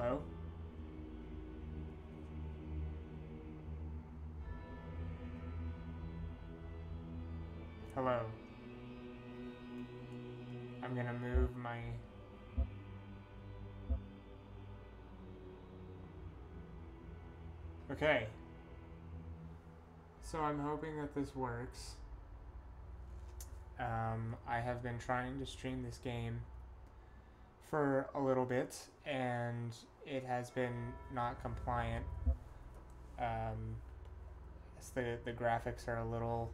Hello? Hello. I'm gonna move my... Okay. So I'm hoping that this works. Um, I have been trying to stream this game for a little bit, and it has been not compliant. Um, the the graphics are a little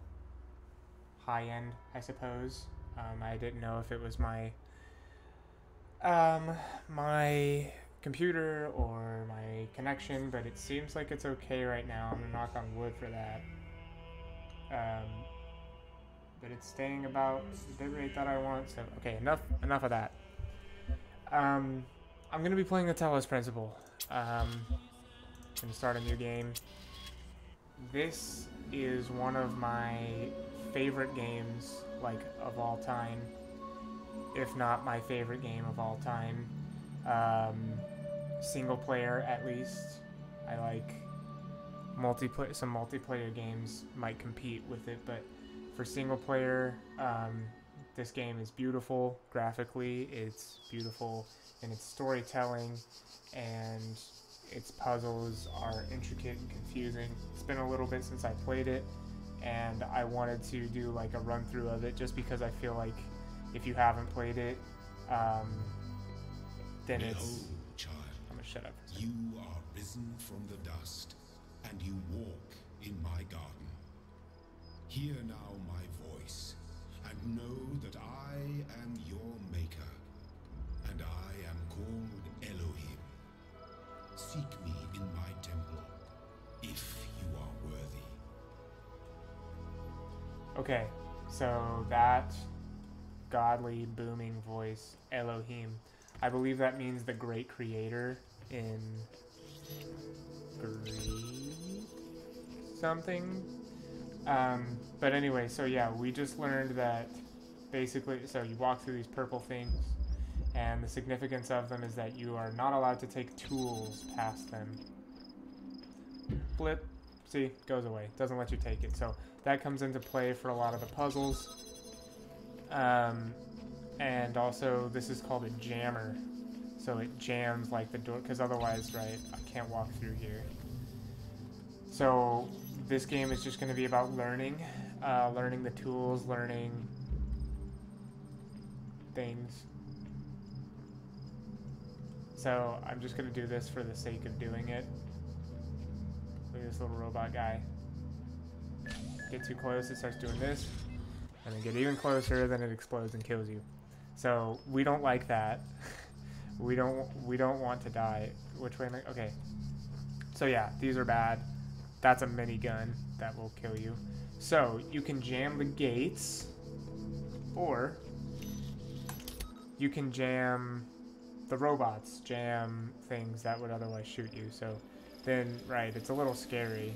high end, I suppose. Um, I didn't know if it was my um, my computer or my connection, but it seems like it's okay right now. I'm gonna knock on wood for that. Um, but it's staying about the bitrate that I want. So okay, enough enough of that. Um, I'm gonna be playing the Talos Principle. Um, gonna start a new game. This is one of my favorite games, like of all time, if not my favorite game of all time. Um, single player, at least. I like multiplayer. Some multiplayer games might compete with it, but for single player, um, this game is beautiful graphically. It's beautiful in its storytelling, and its puzzles are intricate and confusing. It's been a little bit since I played it, and I wanted to do like a run through of it just because I feel like if you haven't played it, um, then Behold, it's. child, I'm gonna shut up. you are risen from the dust, and you walk in my garden. Hear now my voice, know that I am your maker, and I am called Elohim. Seek me in my temple, if you are worthy. Okay, so that godly booming voice, Elohim, I believe that means the great creator in Greek something. Um, but anyway, so yeah, we just learned that basically, so you walk through these purple things, and the significance of them is that you are not allowed to take tools past them. Blip, see, goes away, doesn't let you take it. So that comes into play for a lot of the puzzles. Um, and also, this is called a jammer. So it jams like the door, because otherwise, right, I can't walk through here. So this game is just going to be about learning, uh, learning the tools, learning things. So I'm just going to do this for the sake of doing it. Look at this little robot guy. Get too close, it starts doing this. And then get even closer, then it explodes and kills you. So we don't like that. we don't we don't want to die. Which way I? Okay. So yeah, these are bad. That's a minigun that will kill you. So you can jam the gates, or you can jam the robots, jam things that would otherwise shoot you. So then, right, it's a little scary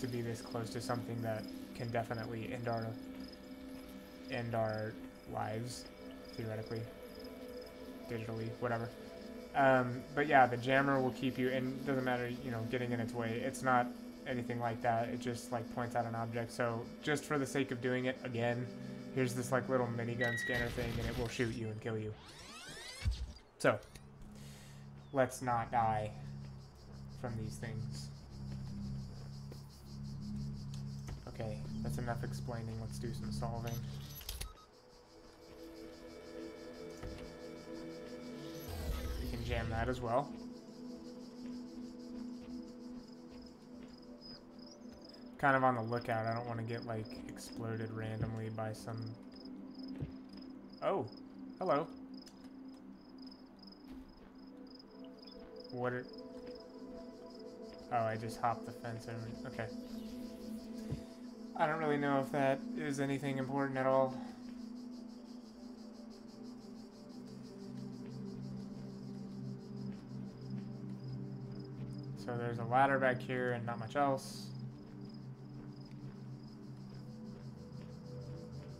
to be this close to something that can definitely end our end our lives, theoretically, digitally, whatever. Um, but yeah, the jammer will keep you, and doesn't matter, you know, getting in its way. It's not anything like that. It just like points out an object. So just for the sake of doing it, again, here's this like little minigun scanner thing, and it will shoot you and kill you. So let's not die from these things. Okay, that's enough explaining. Let's do some solving. You can jam that as well. Kind of on the lookout. I don't want to get like exploded randomly by some. Oh, hello. What? Are... Oh, I just hopped the fence over. Okay. I don't really know if that is anything important at all. So there's a ladder back here and not much else.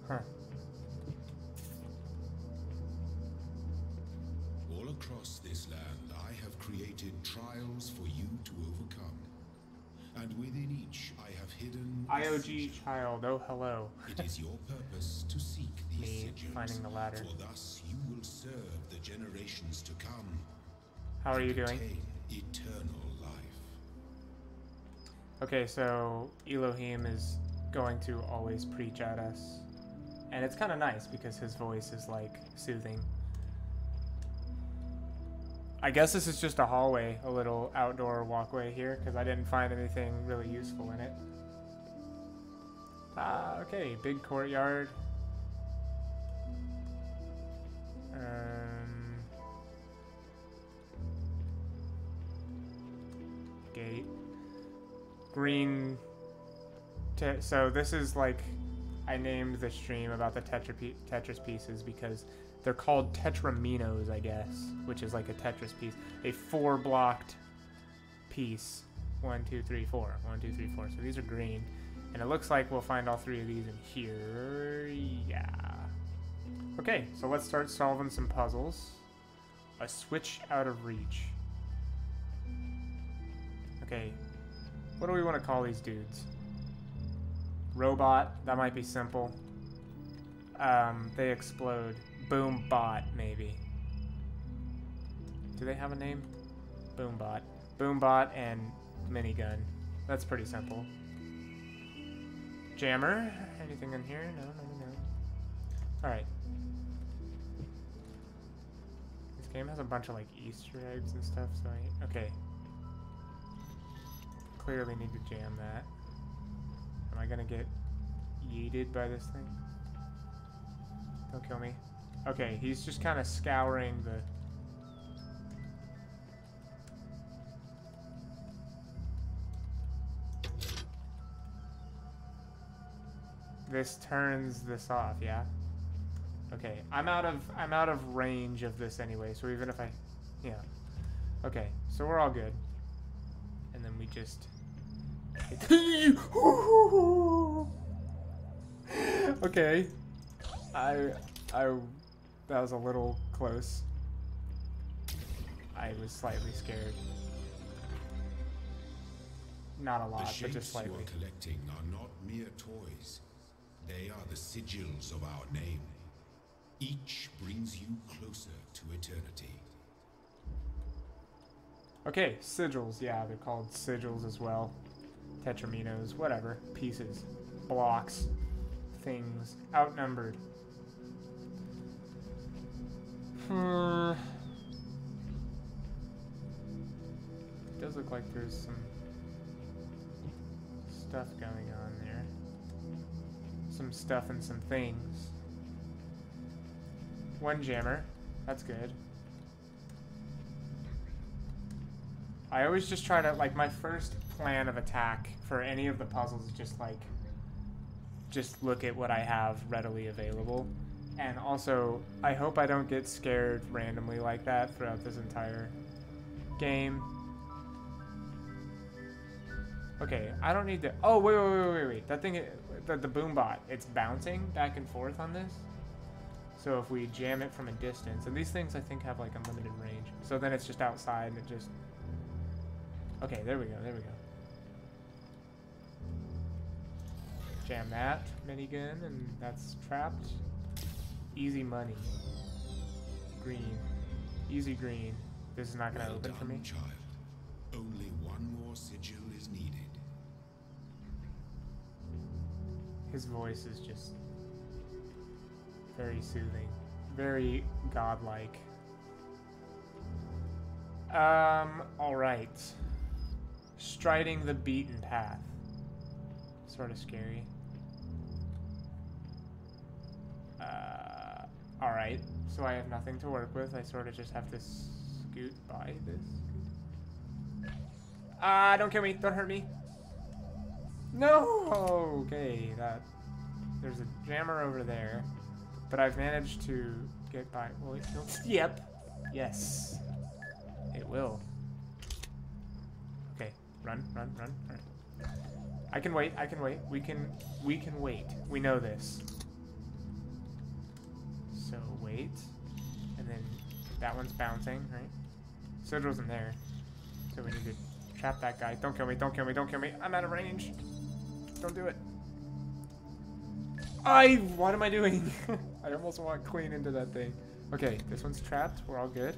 Huh. All across this land, I have created trials for you to overcome. And within each, I have hidden. IOG child, oh hello. It is your purpose to seek these Me sigils, finding the ladder. for thus you will serve the generations to come. How are you doing? Eternal life. Okay, so Elohim is going to always preach at us. And it's kind of nice because his voice is like soothing. I guess this is just a hallway, a little outdoor walkway here because I didn't find anything really useful in it. Ah, okay, big courtyard. Um, gate green. So this is like, I named the stream about the tetra pe- Tetris pieces because they're called tetrominos, I guess, which is like a Tetris piece, a four blocked piece. One, two, three, four. One, two, three, four. So these are green, and it looks like we'll find all three of these in here. Yeah. Okay, so let's start solving some puzzles. A switch out of reach. Okay, what do we want to call these dudes? Robot, that might be simple. Um, they explode. Boom bot, maybe. Do they have a name? Boombot. Boombot and minigun. That's pretty simple. Jammer? Anything in here? No, no, no. Alright. This game has a bunch of like Easter eggs and stuff, so I. Okay. Clearly need to jam that. Am I gonna get yeeted by this thing? Don't kill me. Okay, he's just kind of scouring the. This turns this off, yeah. Okay, I'm out of I'm out of range of this anyway. So even if I, yeah. Okay, so we're all good. And then we just. okay. I I that was a little close. I was slightly scared. Not a The lot, but just you slightly. are collecting are not mere toys. They are the sigils of our name. Each brings you closer to eternity. Okay, sigils. Yeah, they're called sigils as well. Tetrominos, whatever. Pieces, blocks, things. Outnumbered. Hmm. It does look like there's some stuff going on there. Some stuff and some things. One jammer. That's good. I always just try to like my first plan of attack for any of the puzzles is just like just look at what I have readily available. And also, I hope I don't get scared randomly like that throughout this entire game. Okay, I don't need to. Oh wait, wait, wait, wait, wait. That thing, the the boom bot, it's bouncing back and forth on this. So if we jam it from a distance, and these things I think have like unlimited range. So then it's just outside and it just. Okay, there we go. There we go. Jam that minigun, and that's trapped. Easy money. Green. Easy green. This is not gonna well open done, for me. child. Only one more sigil is needed. His voice is just very soothing, very godlike. Um, alright. Striding the beaten path. Sort of scary. Uh, alright. So I have nothing to work with. I sort of just have to scoot by this. Ah, don't kill me. Don't hurt me. No. Okay, that. There's a jammer over there, but I've managed to get by. It, yep. Yes. It will. Run, run, run, run. I can wait. I can wait. We can. We can wait. We know this. So wait, and then that one's bouncing, right? Sigil's in there. So we need to trap that guy. Don't kill me, don't kill me, don't kill me. I'm out of range. Don't do it. I, what am I doing? I almost want clean into that thing. Okay, this one's trapped. We're all good.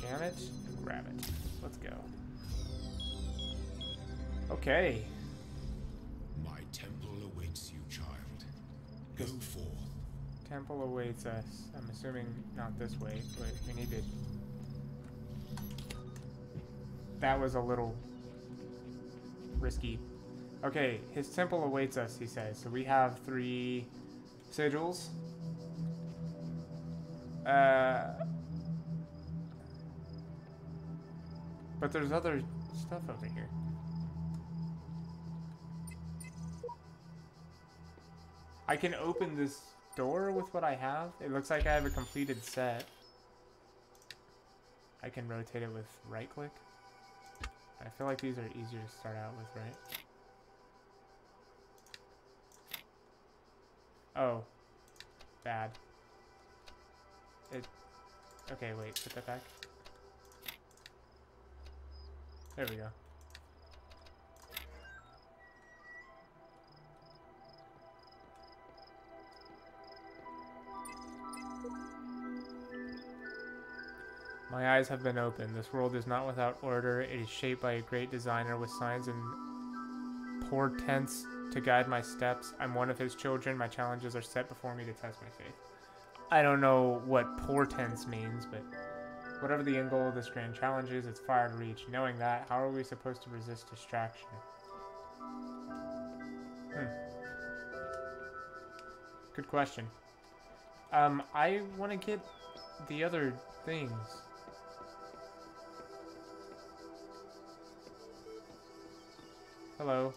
Jam it and grab it. Let's go. Okay. My temple awaits you, child. Go forth. Temple awaits us. I'm assuming not this way, but we need to... That was a little risky. Okay, his temple awaits us, he says. So we have three sigils. Uh, but there's other stuff over here. I can open this door with what I have. It looks like I have a completed set. I can rotate it with right click. I feel like these are easier to start out with, right? Oh. Bad. It... Okay, wait, put that back. There we go. My eyes have been opened. This world is not without order. It is shaped by a great designer with signs and portents to guide my steps. I'm one of his children. My challenges are set before me to test my faith. I don't know what portents means, but whatever the end goal of this grand challenge is, it's far to reach. Knowing that, how are we supposed to resist distraction? Hmm. Good question. Um, I want to get the other things. Hello.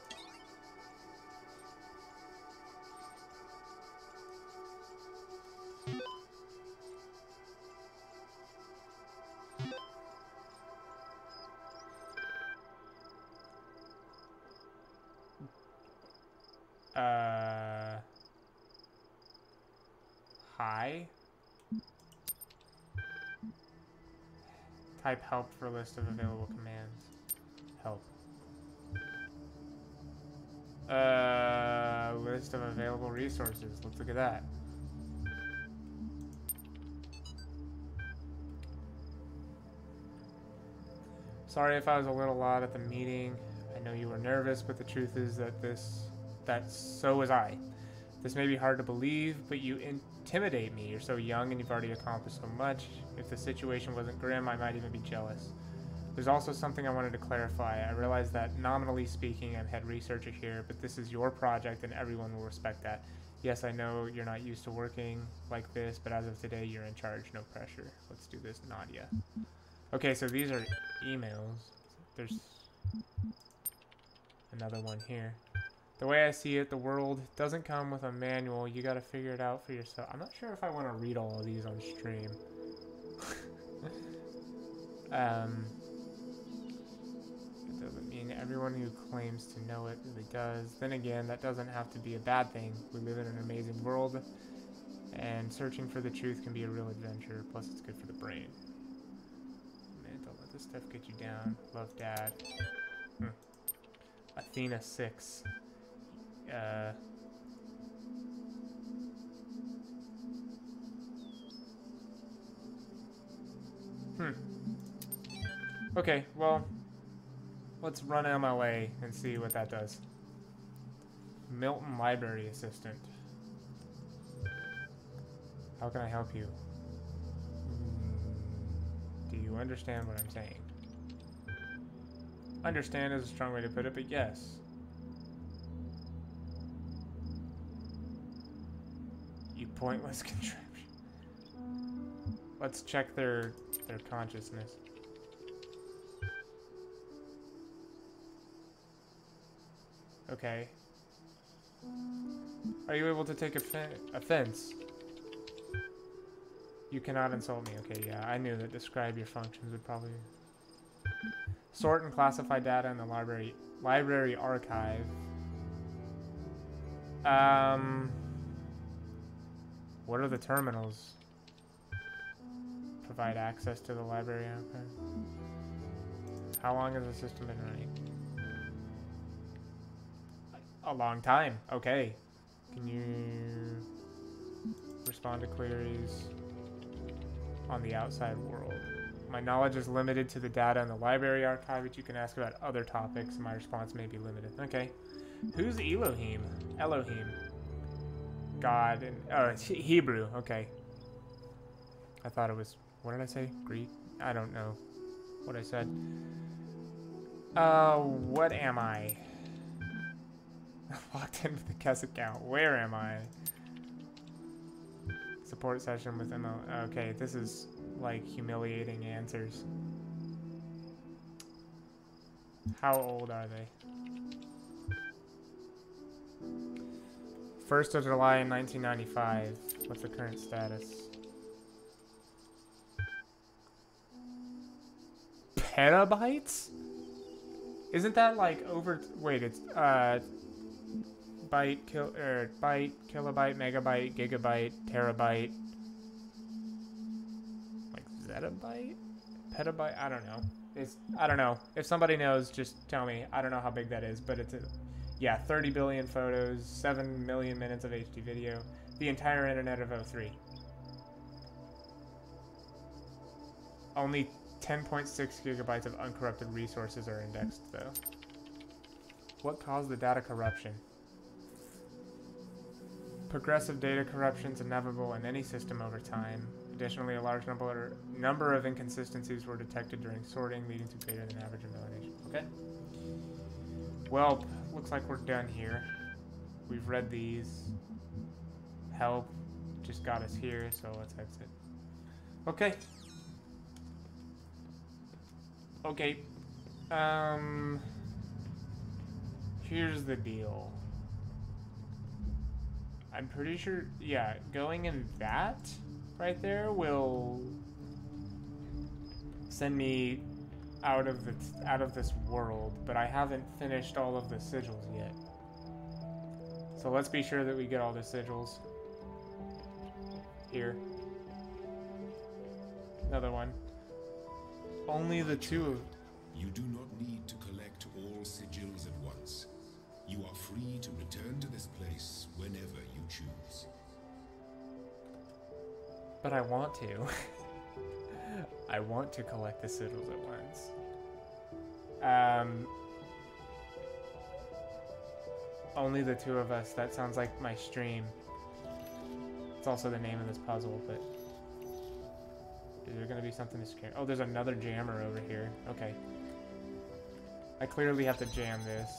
Uh. Hi. Type help for list of available commands. Help. Uh, list of available resources. Let's look at that. Sorry if I was a little loud at the meeting. I know you were nervous, but the truth is that this, that so was I. This may be hard to believe, but you intimidate me. You're so young and you've already accomplished so much. If the situation wasn't grim, I might even be jealous. There's also something I wanted to clarify. I realize that nominally speaking, I'm head researcher here, but this is your project and everyone will respect that. Yes, I know you're not used to working like this, but as of today, you're in charge. No pressure. Let's do this, Nadia. Okay, so these are emails. There's another one here. The way I see it, the world doesn't come with a manual. You gotta figure it out for yourself. I'm not sure if I want to read all of these on stream. um, doesn't mean everyone who claims to know it really does. Then again, that doesn't have to be a bad thing. We live in an amazing world, and searching for the truth can be a real adventure. Plus, it's good for the brain. Man, don't let this stuff get you down. Love, Dad. Hmm. Athena 6. Uh... Hmm. Okay, well, let's run MLA and see what that does. Milton Library Assistant. How can I help you? Mm, Do you understand what I'm saying? Understand is a strong way to put it, but yes. You pointless contraption. Let's check their their consciousness. Okay. Are you able to take offen offense? You cannot insult me. Okay, yeah, I knew that describe your functions would probably... Sort and classify data in the library library archive. Um... What are the terminals? provide access to the library. Okay. How long has the system been running? A long time. Okay. Can you respond to queries on the outside world? My knowledge is limited to the data in the library archive, but you can ask about other topics, my response may be limited. Okay. Who's Elohim? Elohim. God and oh, it's Hebrew. Okay. I thought it was what did I say? Greek? I don't know what I said. Uh, what am I? Logged in with the Kess account. Where am I? Support session with MO. Okay, this is like humiliating answers. How old are they? 1st of July in 1995. What's the current status? Petabytes? Isn't that like over? Wait, it's uh, byte, kil, er, byte, kilobyte, megabyte, gigabyte, terabyte, like zettabyte, petabyte. I don't know. It's I don't know. If somebody knows, just tell me. I don't know how big that is, but it's a, yeah, 30 billion photos, 7 million minutes of HD video, the entire internet of 03. Only 10.6 gigabytes of uncorrupted resources are indexed, though. What caused the data corruption? Progressive data corruption is inevitable in any system over time. Additionally, a large number number of inconsistencies were detected during sorting, leading to greater than average invalidation. Okay. Well, looks like we're done here. We've read these. Help just got us here, so let's exit. Okay. Okay. Um. Here's the deal. I'm pretty sure, yeah, going in that right there will send me out of the out of this world, but I haven't finished all of the sigils yet. So let's be sure that we get all the sigils. Here. Another one. Only the two of You do not need to collect all sigils at once. You are free to return to this But I want to. I want to collect the sigils at once. Um, only the two of us. That sounds like my stream. It's also the name of this puzzle, but is there gonna be something to scare? Oh, there's another jammer over here. Okay. I clearly have to jam this.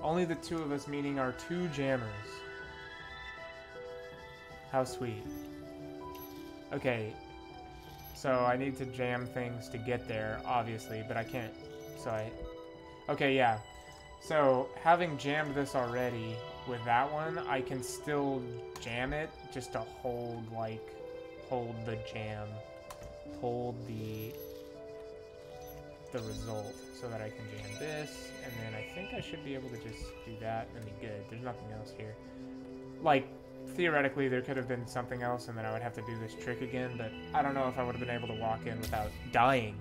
Only the two of us, meaning our two jammers. How sweet. Okay, so I need to jam things to get there, obviously, but I can't. So I. Okay, yeah. So having jammed this already with that one, I can still jam it just to hold, like, hold the jam, hold the the result so that I can jam this, and then I think I should be able to just do that and be good. There's nothing else here. Like, theoretically, there could have been something else, and then I would have to do this trick again, but I don't know if I would have been able to walk in without dying,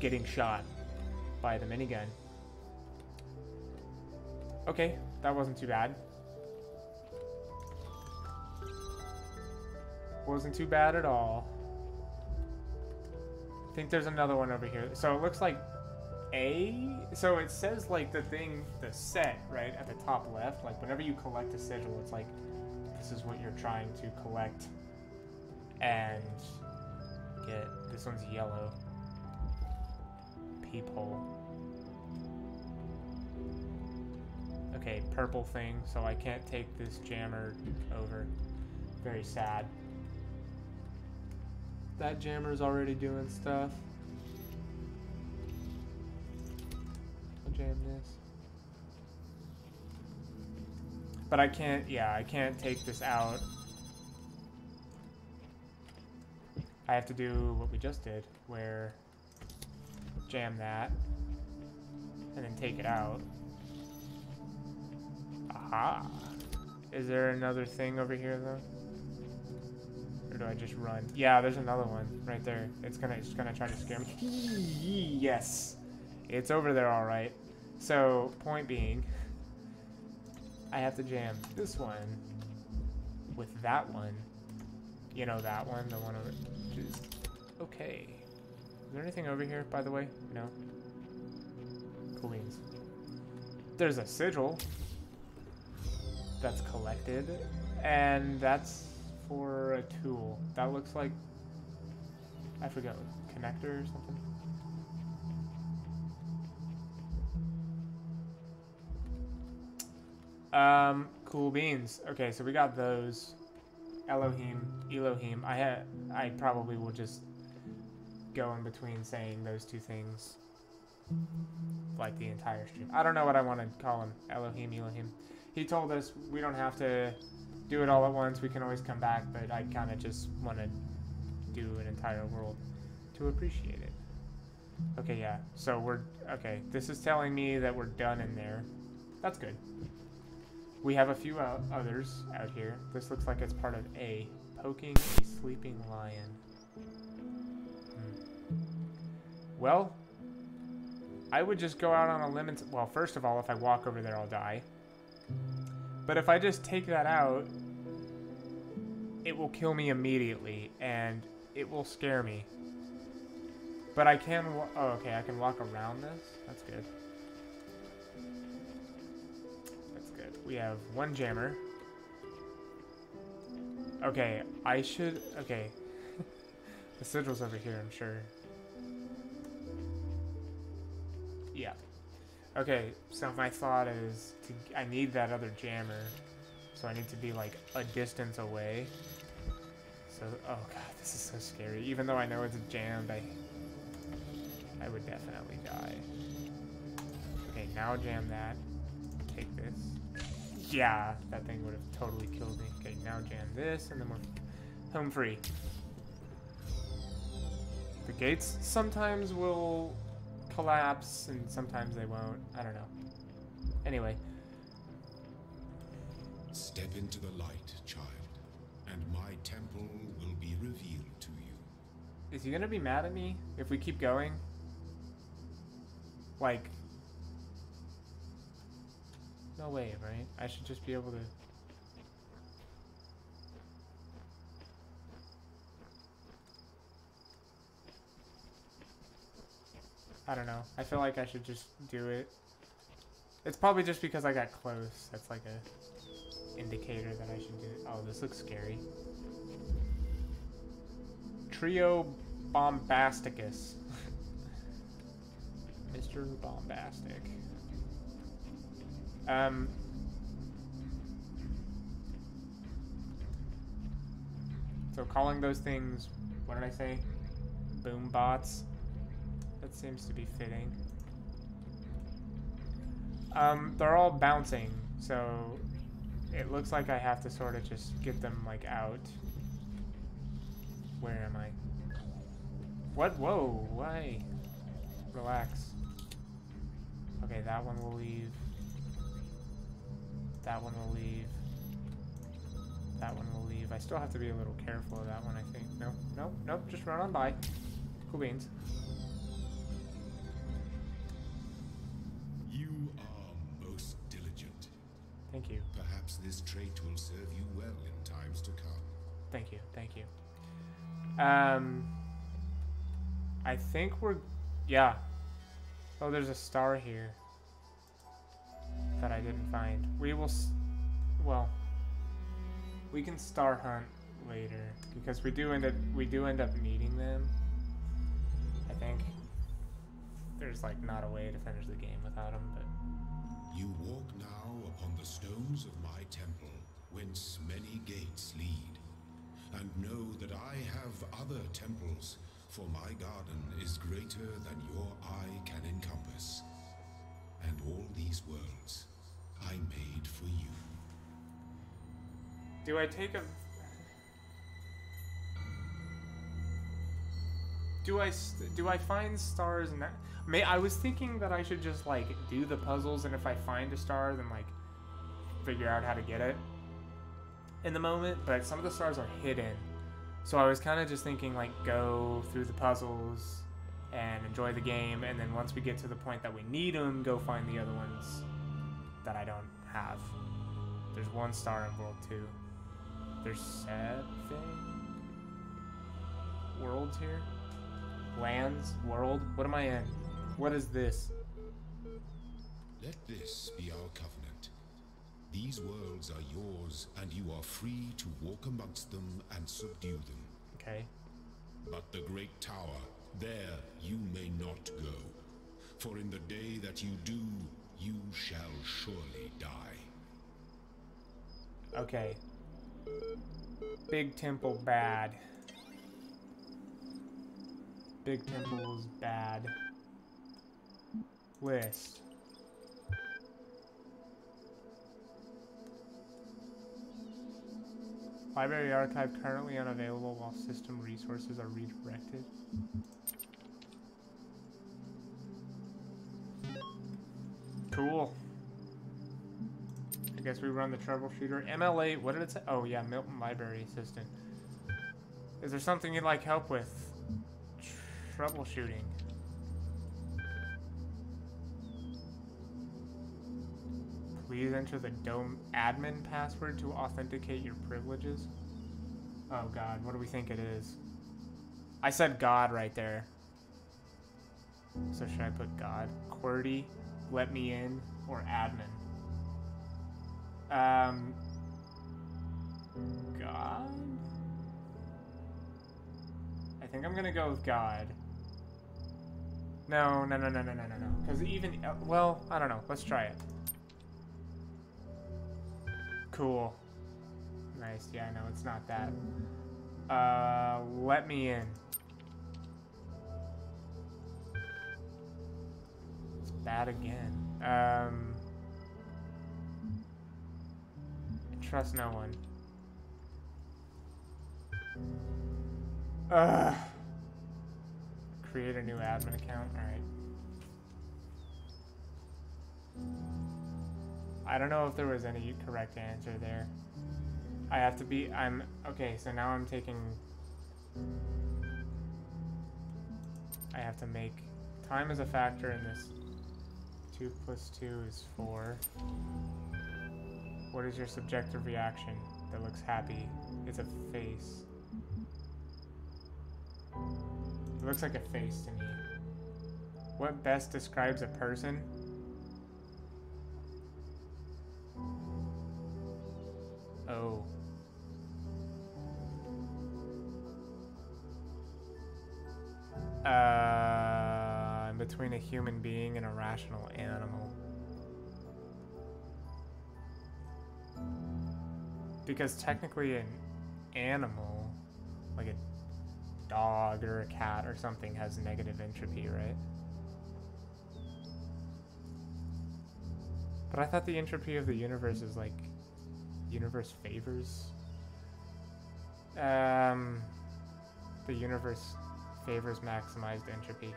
getting shot by the minigun. Okay, that wasn't too bad. Wasn't too bad at all. I think there's another one over here. So it looks like A. So it says like the thing, the set, right, at the top left. Like whenever you collect a sigil, it's like this is what you're trying to collect and get. This one's yellow. Peephole. Okay, purple thing, so I can't take this jammer over. Very sad. That jammer's already doing stuff. I'll jam this. But I can't, yeah, I can't take this out. I have to do what we just did, where jam that, and then take it out. Aha! Is there another thing over here, though? Or do I just run? Yeah, there's another one right there. It's gonna it's gonna try to scare me. yes. It's over there all right. So, point being, I have to jam this one with that one. You know that one, the one over just okay. Is there anything over here, by the way? No. Cool. There's a sigil that's collected, and that's for a tool. That looks like, I forget, connector or something? Um, cool beans. Okay, so we got those. Elohim, Elohim. I had, I probably will just go in between saying those two things like the entire stream. I don't know what I want to call him. Elohim, Elohim. He told us we don't have to do it all at once. We can always come back, but I kind of just want to do an entire world to appreciate it. Okay, yeah. So we're okay. This is telling me that we're done in there. That's good. We have a few others out here. This looks like it's part of A. Poking a sleeping lion. Hmm. Well, I would just go out on a limb and... Well, first of all, if I walk over there, I'll die. But if I just take that out, it will kill me immediately, and it will scare me. But I can... Oh, okay, I can walk around this? That's good. We have one jammer. Okay, I should... Okay. the sigil's over here, I'm sure. Yeah. Okay, so my thought is to I need that other jammer. So I need to be like a distance away. So oh god, this is so scary. Even though I know it's jammed, I I would definitely die. Okay, now jam that. Take this. Yeah, that thing would have totally killed me. Okay, now jam this, and then we're home free. The gates sometimes will collapse, and sometimes they won't. I don't know. Anyway. Step into the light, child, and my temple will be revealed to you. Is he gonna be mad at me if we keep going? Like... No way, right? I should just be able to... I don't know. I feel like I should just do it. It's probably just because I got close. That's like a indicator that I should do it. Oh, this looks scary. Trio Bombasticus. Mr. Bombastic. Um. So calling those things, what did I say? Boom bots. That seems to be fitting. Um, they're all bouncing, so it looks like I have to sort of just get them, like, out. Where am I? What? Whoa, why? Relax. Okay, that one will leave. That one will leave. That one will leave. I still have to be a little careful of that one, I think. Nope, nope, nope, just run on by. Cool beans. You are most diligent. Thank you. Perhaps this trait will serve you well in times to come. Thank you. Thank you. Um, I think we're, yeah. Oh, there's a star here that I didn't find. We will, well, we can star hunt later because we do end up we do end up needing them. I think there's like not a way to finish the game without them, but. You walk now upon the stones of my temple, whence many gates lead. And know that I have other temples, for my garden is greater than your eye can encompass. And all these worlds I made for you. Do I take a... Do I, do I find stars in that... May I was thinking that I should just like do the puzzles, and if I find a star, then like figure out how to get it in the moment. But some of the stars are hidden, So I was kind of just thinking like go through the puzzles and enjoy the game, and then once we get to the point that we need them, go find the other ones that I don't have. There's one star in World 2. There's seven worlds here? Lands? World? What am I in? What is this? Let this be our covenant. These worlds are yours, and you are free to walk amongst them and subdue them. Okay. But the great tower, there you may not go. For in the day that you do, you shall surely die. Okay. Big temple bad. Big temple is bad. List. Library archive currently unavailable while system resources are redirected. Cool. I guess we run the troubleshooter. MLA, what did it say? Oh yeah, Milton Library Assistant. Is there something you'd like help with? Troubleshooting. Please enter the Dome admin password to authenticate your privileges. Oh god, what do we think it is? I said God right there. So should I put God? QWERTY, let me in, or admin? Um, God? I think I'm gonna go with God. No, no, no, no, no, no, no, no. Because even, uh, well, I don't know. Let's try it. Cool. Nice. Yeah, I know it's not that. Uh, let me in. It's bad again. Um, trust no one. Ugh. Create a new admin account. Alright. I don't know if there was any correct answer there. I have to be, I'm, okay, so now I'm taking, I have to make, time is a factor in this. 2 plus 2 is 4. What is your subjective reaction that looks happy? It's a face. It looks like a face to me. What best describes a person? Oh. Uh, between a human being and a rational animal. Because technically an animal, like a dog or a cat or something has negative entropy, right? But I thought the entropy of the universe is like universe favors um the universe favors maximized entropy.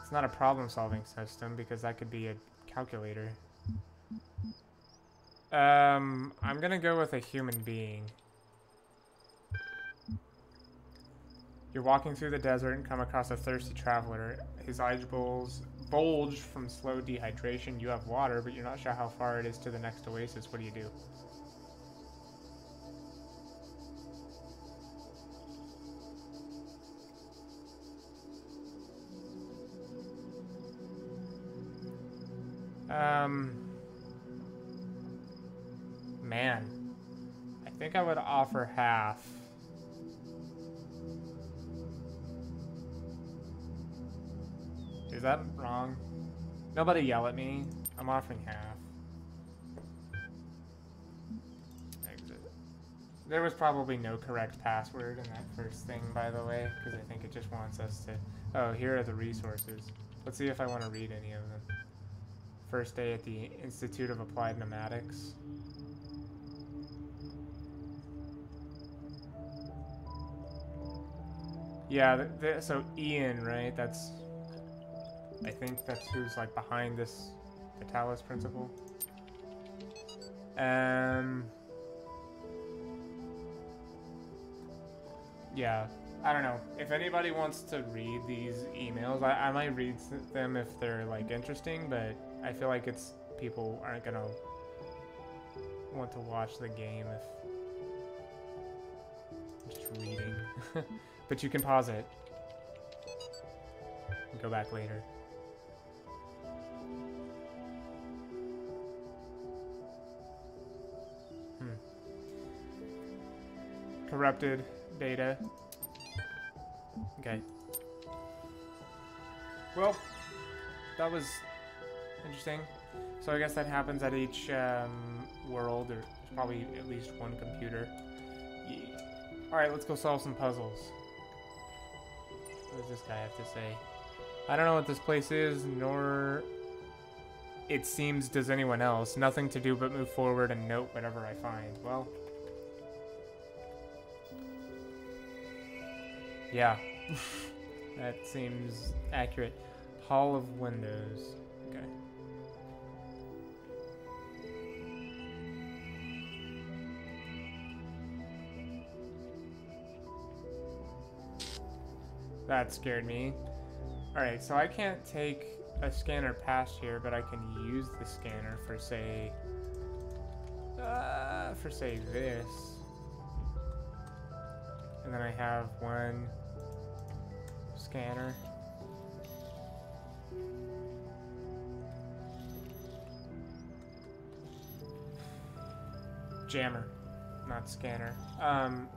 It's not a problem solving system because that could be a calculator. Um, I'm gonna go with a human being. You're walking through the desert and come across a thirsty traveler. His eyeballs bulge from slow dehydration. You have water, but you're not sure how far it is to the next oasis. What do you do? Um, man, I think I would offer half. Is that wrong? Nobody yell at me. I'm offering half. Exit. There was probably no correct password in that first thing, by the way, because I think it just wants us to... Oh, here are the resources. Let's see if I want to read any of them. First day at the Institute of Applied Noetics. Yeah, so Ian, right? That's, I think that's who's like behind this, the Talos principle. Um, yeah, I don't know. If anybody wants to read these emails, I, I might read them if they're like interesting, but I feel like it's people aren't gonna want to watch the game if just reading. but you can pause it and go back later. Corrupted data. Okay. Well, that was interesting. So I guess that happens at each um, world. Or probably at least one computer. Ye- All right, let's go solve some puzzles. What does this guy have to say? I don't know what this place is, nor it seems does anyone else. Nothing to do but move forward and note whatever I find. Well, yeah, that seems accurate. Hall of Windows. Okay. That scared me. Alright, so I can't take a scanner past here, but I can use the scanner for, say... Uh, for, say, this. And then I have one scanner. Jammer, not scanner. Um,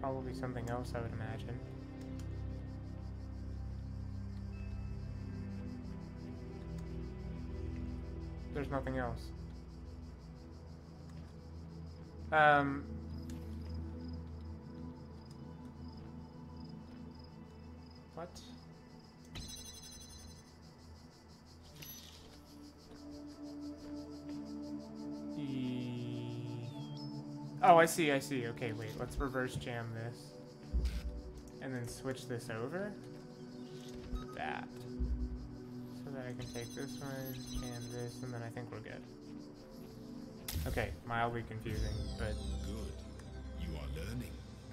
probably something else, I would imagine. There's nothing else. Um. What? E- Oh, I see, I see. Okay, wait, let's reverse jam this. And then switch this over. That. So that I can take this one, jam this, and then I think we're good. Okay, mildly confusing, but Good. You are learning,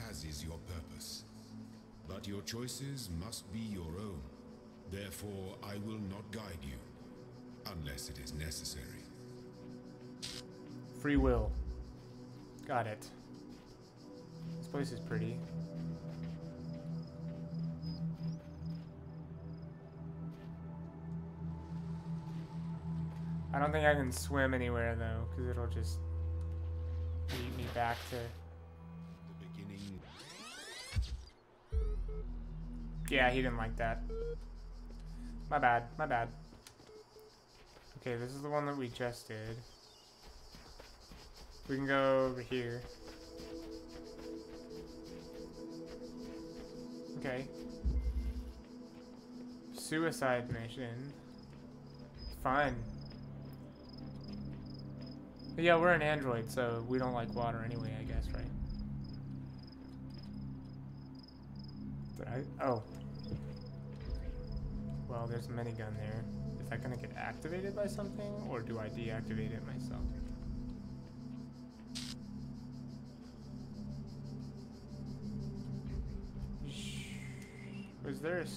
as is your purpose. But your choices must be your own. Therefore, I will not guide you, unless it is necessary. free will. Got it. This place is pretty. I don't think I can swim anywhere though, because it'll just lead me back to. The beginning Yeah, he didn't like that. My bad, my bad. Okay, this is the one that we just did. We can go over here. Okay. Suicide mission. Fun. But yeah, we're an android, so we don't like water anyway, I guess, right? Did I? Oh. Well, there's a minigun there. Is that gonna get activated by something, or do I deactivate it myself? Was there a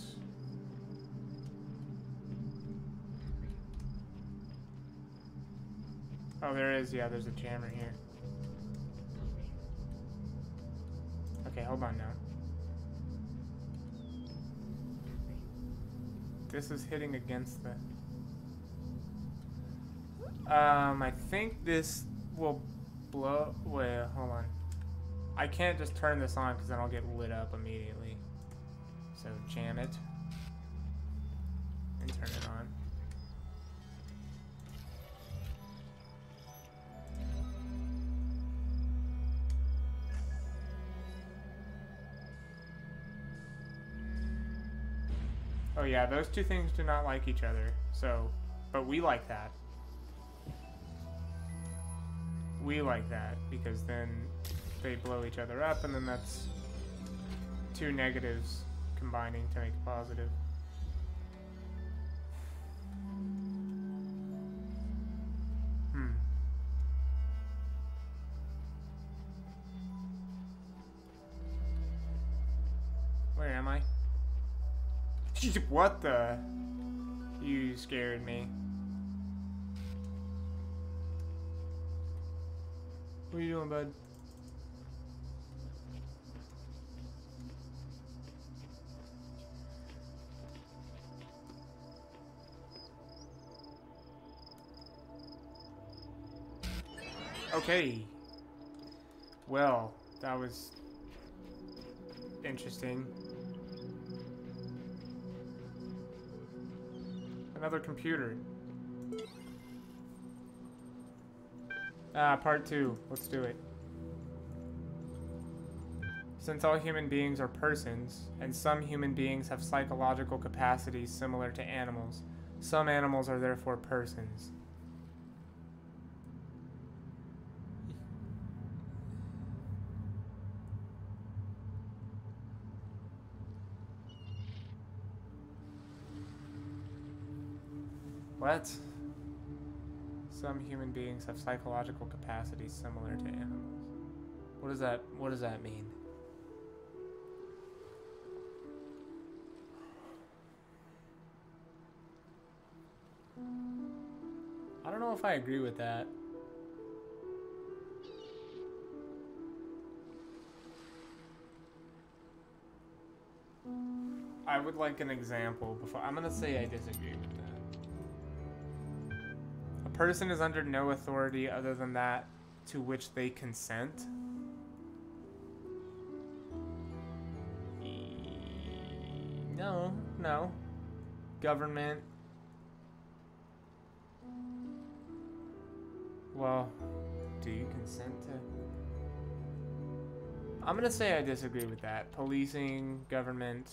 Oh, there is. Yeah, there's a jammer here. Okay, hold on now. This is hitting against the. Um, I think this will blow. Wait, hold on. I can't just turn this on because then I'll get lit up immediately. So jam it and turn it on. Yeah, those two things do not like each other. So, but we like that. We like that because then they blow each other up and then that's two negatives combining to make a positive. What the? You scared me. What are you doing, bud? Okay. Well, that was interesting. Another computer. Ah, part two. Let's do it. Since all human beings are persons, and some human beings have psychological capacities similar to animals, some animals are therefore persons. What? Some human beings have psychological capacities similar to animals. What does that what does that mean? I don't know if I agree with that. I would like an example before I'm gonna say I disagree with that person is under no authority other than that to which they consent. No, no. Government. Well, do you consent to? I'm gonna say I disagree with that. Policing, government,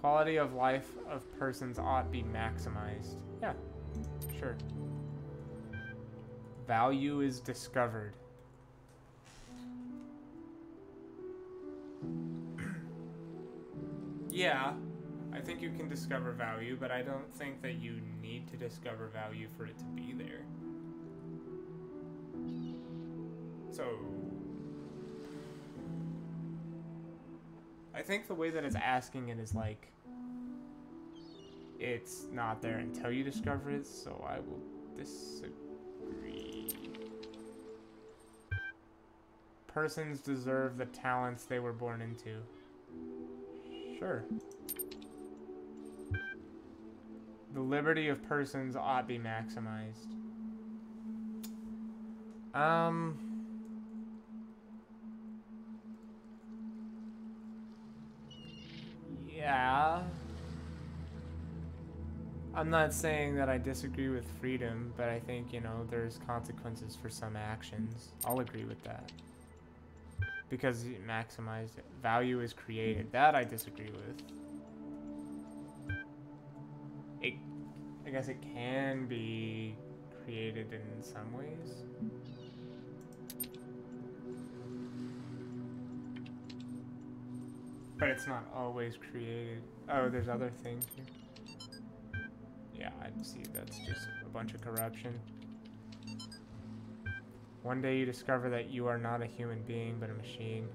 quality of life of persons ought be maximized. Yeah, Sure. Value is discovered. yeah, I think you can discover value, but I don't think that you need to discover value for it to be there. So, I think the way that it's asking it is like, it's not there until you discover it, so I will disagree. Persons deserve the talents they were born into. Sure. The liberty of persons ought be maximized. Um... Yeah... I'm not saying that I disagree with freedom, but I think, you know, there's consequences for some actions. I'll agree with that. Because maximized value is created. That I disagree with. It, I guess it can be created in some ways. But it's not always created. Oh, there's other things here. Yeah, I see that's just a bunch of corruption. One day you discover that you are not a human being, but a machine.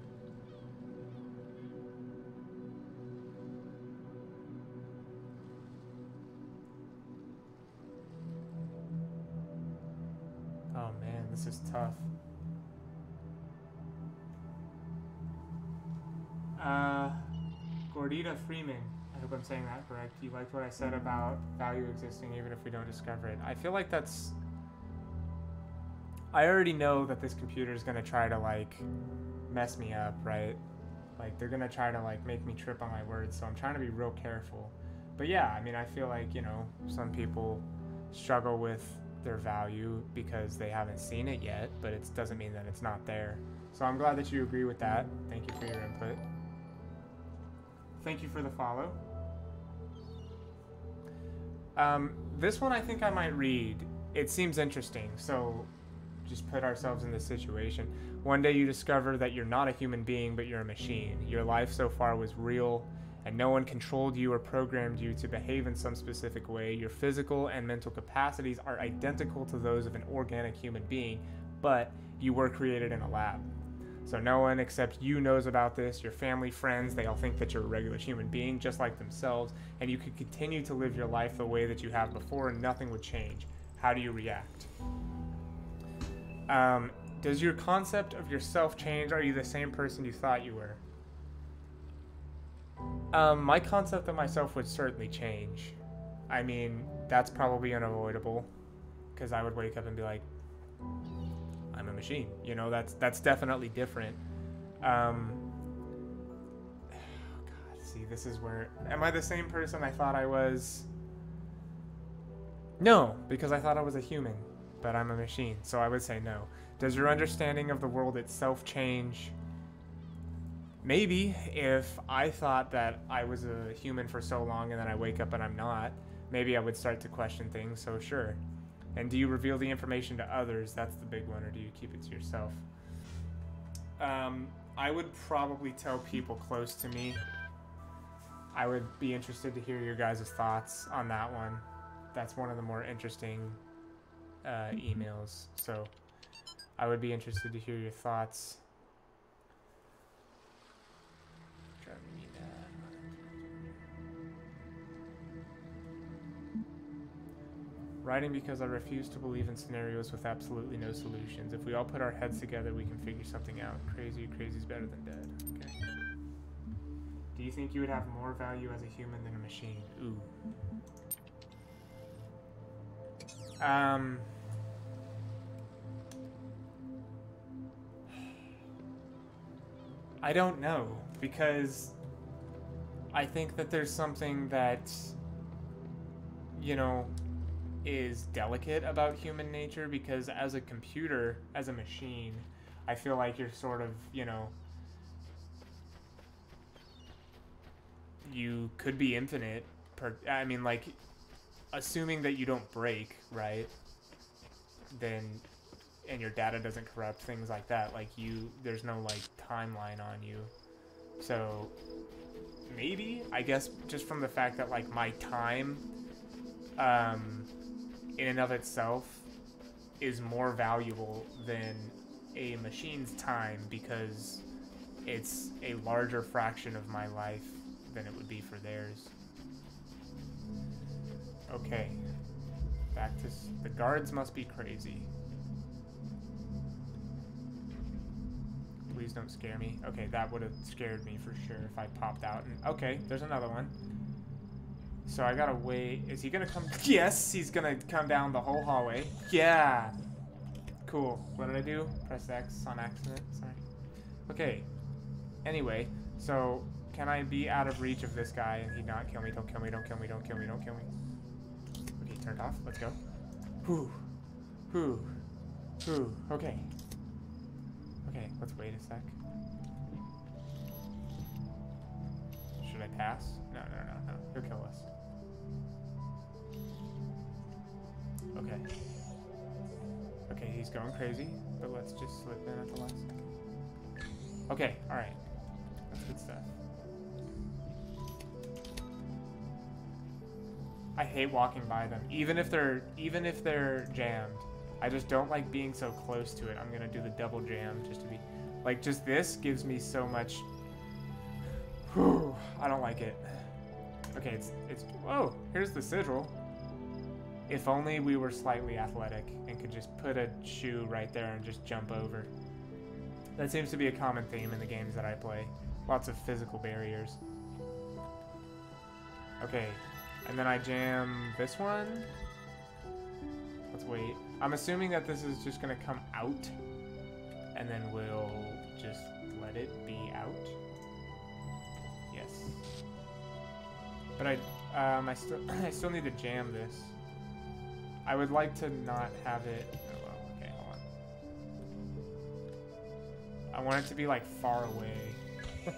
Oh man, this is tough. Uh, Gordita Freeman. I hope I'm saying that correct. You liked what I said about value existing even if we don't discover it. I feel like that's. I already know that this computer is going to try to, like, mess me up, right? Like, they're going to try to, like, make me trip on my words, so I'm trying to be real careful. But yeah, I mean, I feel like, you know, some people struggle with their value because they haven't seen it yet, but it doesn't mean that it's not there. So I'm glad that you agree with that. Thank you for your input. Thank you for the follow. Um, this one I think I might read. It seems interesting, so just put ourselves in this situation. One day you discover that you're not a human being, but you're a machine. Your life so far was real, and no one controlled you or programmed you to behave in some specific way. Your physical and mental capacities are identical to those of an organic human being, but you were created in a lab. So no one except you knows about this, your family, friends, they all think that you're a regular human being just like themselves, and you could continue to live your life the way that you have before and nothing would change. How do you react? Um, does your concept of yourself change? Are you the same person you thought you were? Um, my concept of myself would certainly change. I mean, that's probably unavoidable because I would wake up and be like, machine. You know, that's that's definitely different. Um, oh God, see, this is where am I the same person I thought I was? No, because I thought I was a human, but I'm a machine, so I would say no. Does your understanding of the world itself change? Maybe if I thought that I was a human for so long and then I wake up and I'm not, maybe I would start to question things, so sure. And do you reveal the information to others? That's the big one, or do you keep it to yourself? Um, I would probably tell people close to me. I would be interested to hear your guys' thoughts on that one. That's one of the more interesting uh, emails. So I would be interested to hear your thoughts. Writing because I refuse to believe in scenarios with absolutely no solutions. If we all put our heads together, we can figure something out. Crazy, crazy's better than dead. Okay. Do you think you would have more value as a human than a machine? Ooh. Um. I don't know because I think that there's something that you know is delicate about human nature because as a computer, as a machine, I feel like you're sort of, you know, you could be infinite. Per, I mean, like, assuming that you don't break, right? Then, and your data doesn't corrupt, things like that. Like, you, there's no, like, timeline on you. So, maybe, I guess, just from the fact that, like, my time, um, in and of itself is more valuable than a machine's time because it's a larger fraction of my life than it would be for theirs. Okay. Back to... the guards must be crazy. Please don't scare me. Okay, that would have scared me for sure if I popped out. And Okay, there's another one. So I gotta wait. Is he gonna come? Yes, he's gonna come down the whole hallway. Yeah. Cool. What did I do? Press X on accident. Sorry. Okay. Anyway, so can I be out of reach of this guy and he not kill me? Don't kill me, don't kill me, don't kill me, don't kill me. Okay, turned off. Let's go. Whew. Whew. Whew. Okay. Okay, let's wait a sec. Pass? No, no, no, no. He'll kill us. Okay. Okay, he's going crazy, but let's just slip in at the last second. Okay, alright. That's good stuff. I hate walking by them. Even if they're even if they're jammed. I just don't like being so close to it. I'm gonna do the double jam just to be like just this gives me so much Whew, I don't like it. Okay, it's it's whoa, here's the sigil. If only we were slightly athletic and could just put a shoe right there and just jump over. That seems to be a common theme in the games that I play. Lots of physical barriers. Okay, and then I jam this one. Let's wait. I'm assuming that this is just gonna come out, and then we'll just let it be out. But I, um, I still, I still need to jam this. I would like to not have it. Oh, well, okay, hold on. I want it to be like far away.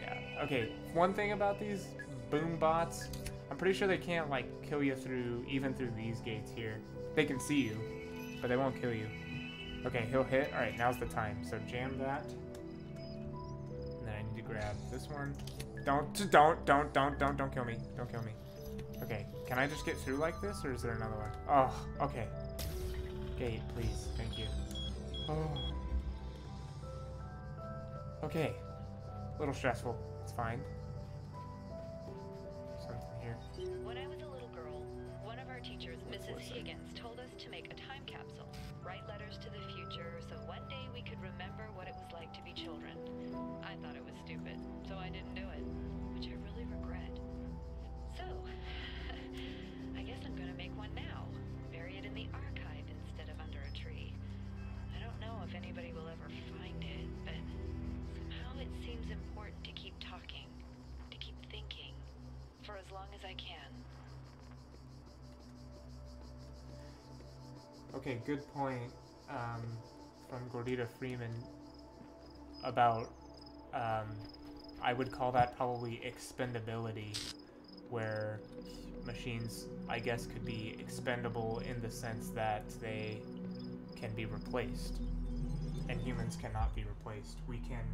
yeah. Okay. One thing about these boom bots, I'm pretty sure they can't like kill you through even through these gates here. They can see you, but they won't kill you. Okay, he'll hit. All right, now's the time. So jam that. And then I need to grab this one. Don't, don't, don't, don't, don't, don't kill me. Don't kill me. Okay, can I just get through like this, or is there another one? Oh, okay. Gate, please. Thank you. Oh. Okay. A little stressful. It's fine. Something here. When I was a little girl, one of our teachers, Mrs. Higgins, as long as I can. Okay, good point um, from Gordita Freeman about, um, I would call that probably expendability, where machines, I guess, could be expendable in the sense that they can be replaced, and humans cannot be replaced. We can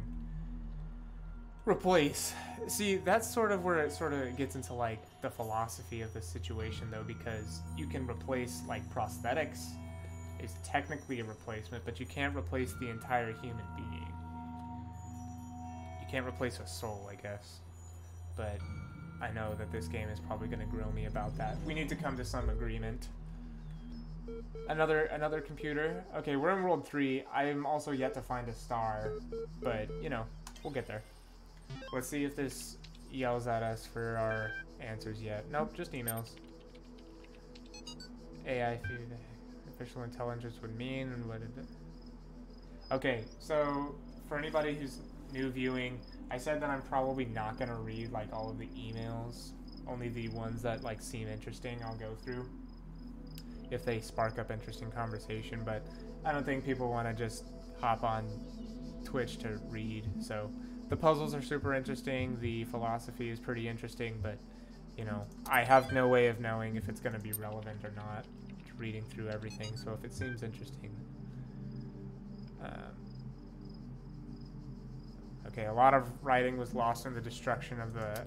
replace. See, that's sort of where it sort of gets into like the philosophy of the situation, though, because you can replace like prosthetics is technically a replacement, but you can't replace the entire human being. You can't replace a soul, I guess. But I know that this game is probably going to grill me about that. We need to come to some agreement. Another another computer. Okay, we're in world 3. I'm also yet to find a star, but you know, we'll get there. Let's see if this yells at us for our answers yet. Nope, just emails. AI feed artificial intelligence would mean and what it Okay, so for anybody who's new viewing, I said that I'm probably not gonna read like all of the emails. Only the ones that like seem interesting I'll go through. If they spark up interesting conversation, but I don't think people want to just hop on Twitch to read. So the puzzles are super interesting. The philosophy is pretty interesting, but you know, I have no way of knowing if it's going to be relevant or not. Reading through everything, so if it seems interesting. Um, okay, a lot of writing was lost in the destruction of the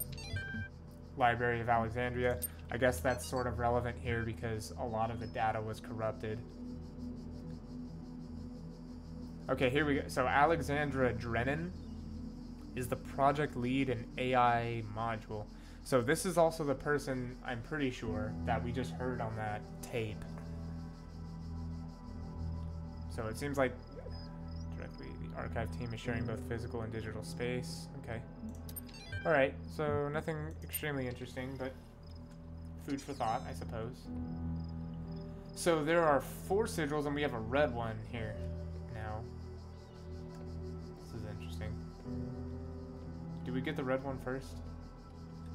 Library of Alexandria. I guess that's sort of relevant here because a lot of the data was corrupted. Okay, here we go. So Alexandra Drennan is the project lead in AI module. So this is also the person, I'm pretty sure, that we just heard on that tape. So it seems like directly the archive team is sharing both physical and digital space. Okay. Alright, so nothing extremely interesting, but food for thought, I suppose. So there are four sigils, and we have a red one here Do we get the red one first?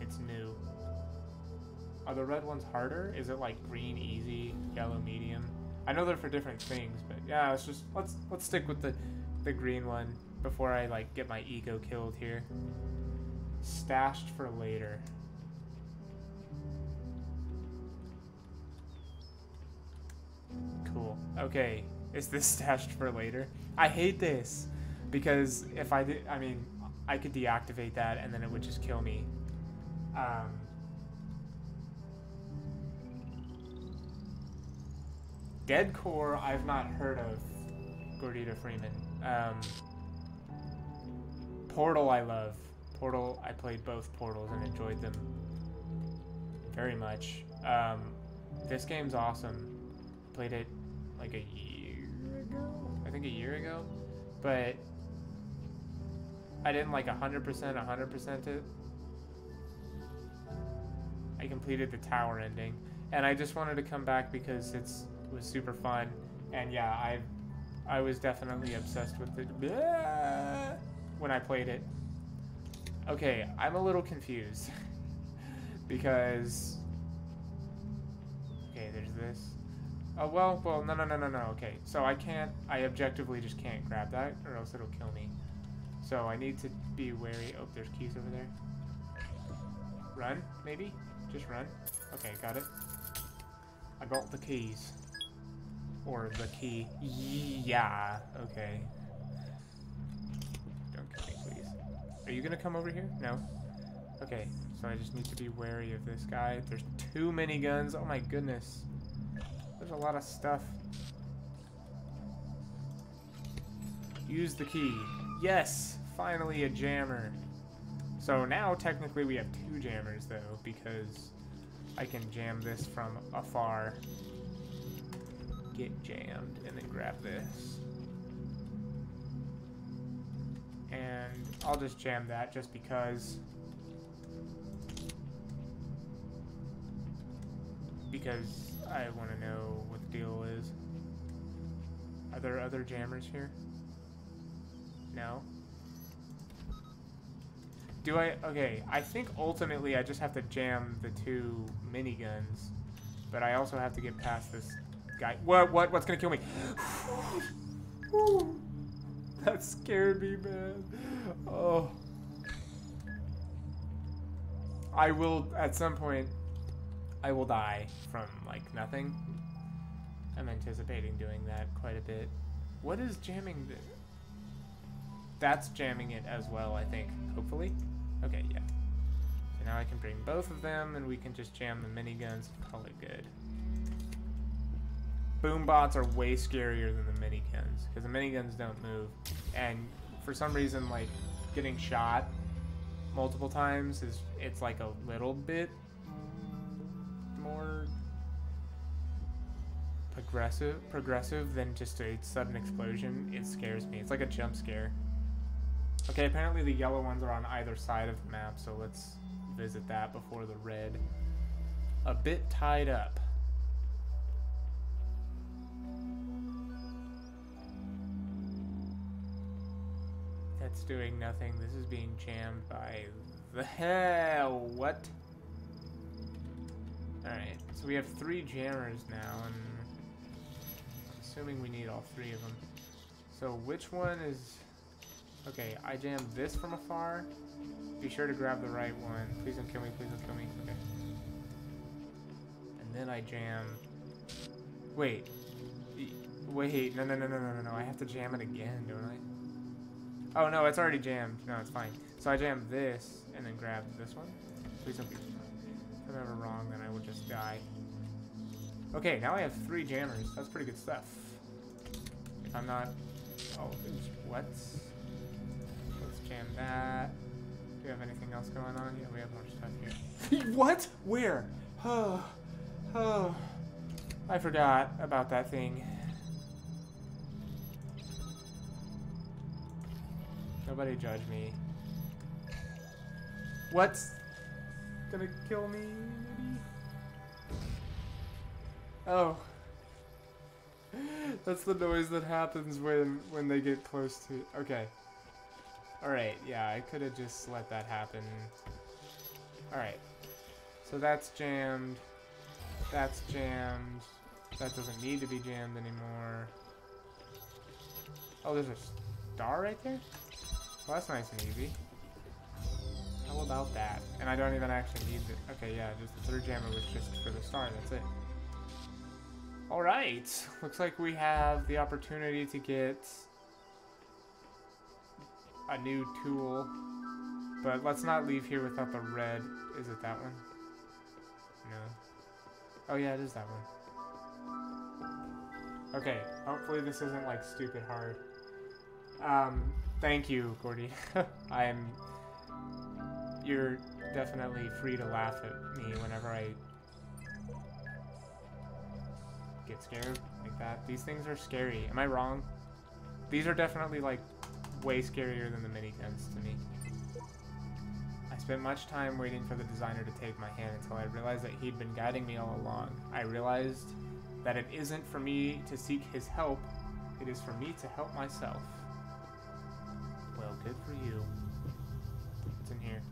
It's new. Are the red ones harder? Is it like green easy, yellow medium? I know they're for different things, but yeah, let's just let's let's stick with the the green one before I like get my ego killed here. Stashed for later. Cool. Okay, is this stashed for later? I hate this because if I did, I mean, I could deactivate that and then it would just kill me. Um, Dead Core, I've not heard of Gordita Freeman. Um, Portal, I love. Portal, I played both Portals and enjoyed them very much. Um, this game's awesome. Played it like a year ago? I think a year ago. But I didn't like 100% 100% it. I completed the tower ending. And I just wanted to come back because it's it was super fun. And yeah, I I was definitely obsessed with it when I played it. Okay, I'm a little confused because okay, there's this. Oh well, well, no, no, no, no, no. Okay, so I can't. I objectively just can't grab that, or else it'll kill me. So I need to be wary. Oh, there's keys over there. Run, maybe. Just run. Okay, got it. I got the keys. Or the key. Yeah, okay. Don't kill me, please. Are you gonna come over here? No? Okay, so I just need to be wary of this guy. There's too many guns. Oh my goodness. There's a lot of stuff. Use the key. Yes! finally a jammer. So now technically we have two jammers though because I can jam this from afar. Get jammed and then grab this. And I'll just jam that just because. Because I want to know what the deal is. Are there other jammers here? No? Do I? Okay, I think ultimately I just have to jam the two miniguns. But I also have to get past this guy. What? What? What's gonna kill me? that scared me, man. Oh. I will, at some point, I will die from, like, nothing. I'm anticipating doing that quite a bit. What is jamming the... That's jamming it as well, I think. Hopefully? Okay, yeah. So now I can bring both of them, and we can just jam the miniguns and call it good. Boombots are way scarier than the miniguns, because the miniguns don't move. And for some reason, like, getting shot multiple times is, it's like a little bit more aggressive, progressive than just a sudden explosion. It scares me. It's like a jump scare. Okay, apparently the yellow ones are on either side of the map, so let's visit that before the red. A bit tied up. That's doing nothing. This is being jammed by the hell. What? Alright, so we have three jammers now, and I'm assuming we need all three of them. So which one is... Okay, I jammed this from afar. Be sure to grab the right one. Please don't kill me, please don't kill me. Okay. And then I jam... Wait. Wait, no, no, no, no, no, no, no. I have to jam it again, don't I? Oh, no, it's already jammed. No, it's fine. So I jam this, and then grab this one. Please don't be if I'm ever wrong, then I will just die. Okay, now I have three jammers. That's pretty good stuff. If I'm not... Oh, what? Jam that. Do we have anything else going on? Yeah, we have more stuff here. what? Where? Oh, oh. I forgot about that thing. Nobody judge me. What's gonna kill me, maybe? Oh. That's the noise that happens when when they get close to Okay. Alright, yeah, I could have just let that happen. Alright. So that's jammed. That's jammed. That doesn't need to be jammed anymore. Oh, there's a star right there? Well, that's nice and easy. How about that? And I don't even actually need it. Okay, yeah, just the third jammer was just for the star, that's it. Alright, looks like we have the opportunity to get a new tool. But let's not leave here without the red. Is it that one? No. Oh yeah, it is that one. Okay, hopefully this isn't like stupid hard. Um, thank you, Gordy. I am you're definitely free to laugh at me whenever I get scared like that. These things are scary. Am I wrong? These are definitely like way scarier than the miniguns to me. I spent much time waiting for the designer to take my hand until I realized that he'd been guiding me all along. I realized that it isn't for me to seek his help, it is for me to help myself. Well, good for you. What's in here?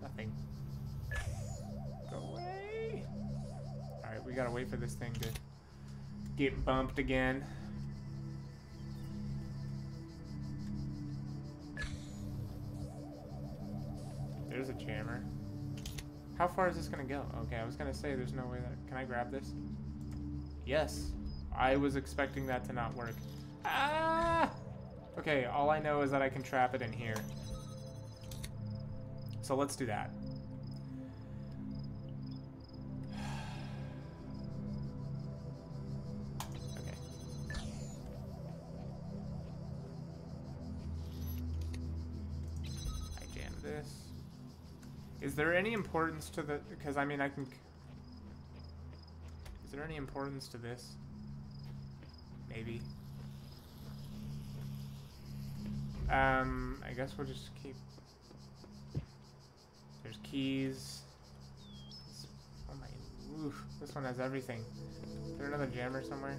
Nothing. Go away. Alright, we gotta wait for this thing to get bumped again. There's a jammer. How far is this gonna go? Okay, I was gonna say there's no way that... Can I grab this? Yes. I was expecting that to not work. Ah! Okay, all I know is that I can trap it in here. So let's do that. Is there any importance to the... Because, I mean, I can... Is there any importance to this? Maybe. Um, I guess we'll just keep... There's keys. Oh my... Oof, this one has everything. Is there another jammer somewhere?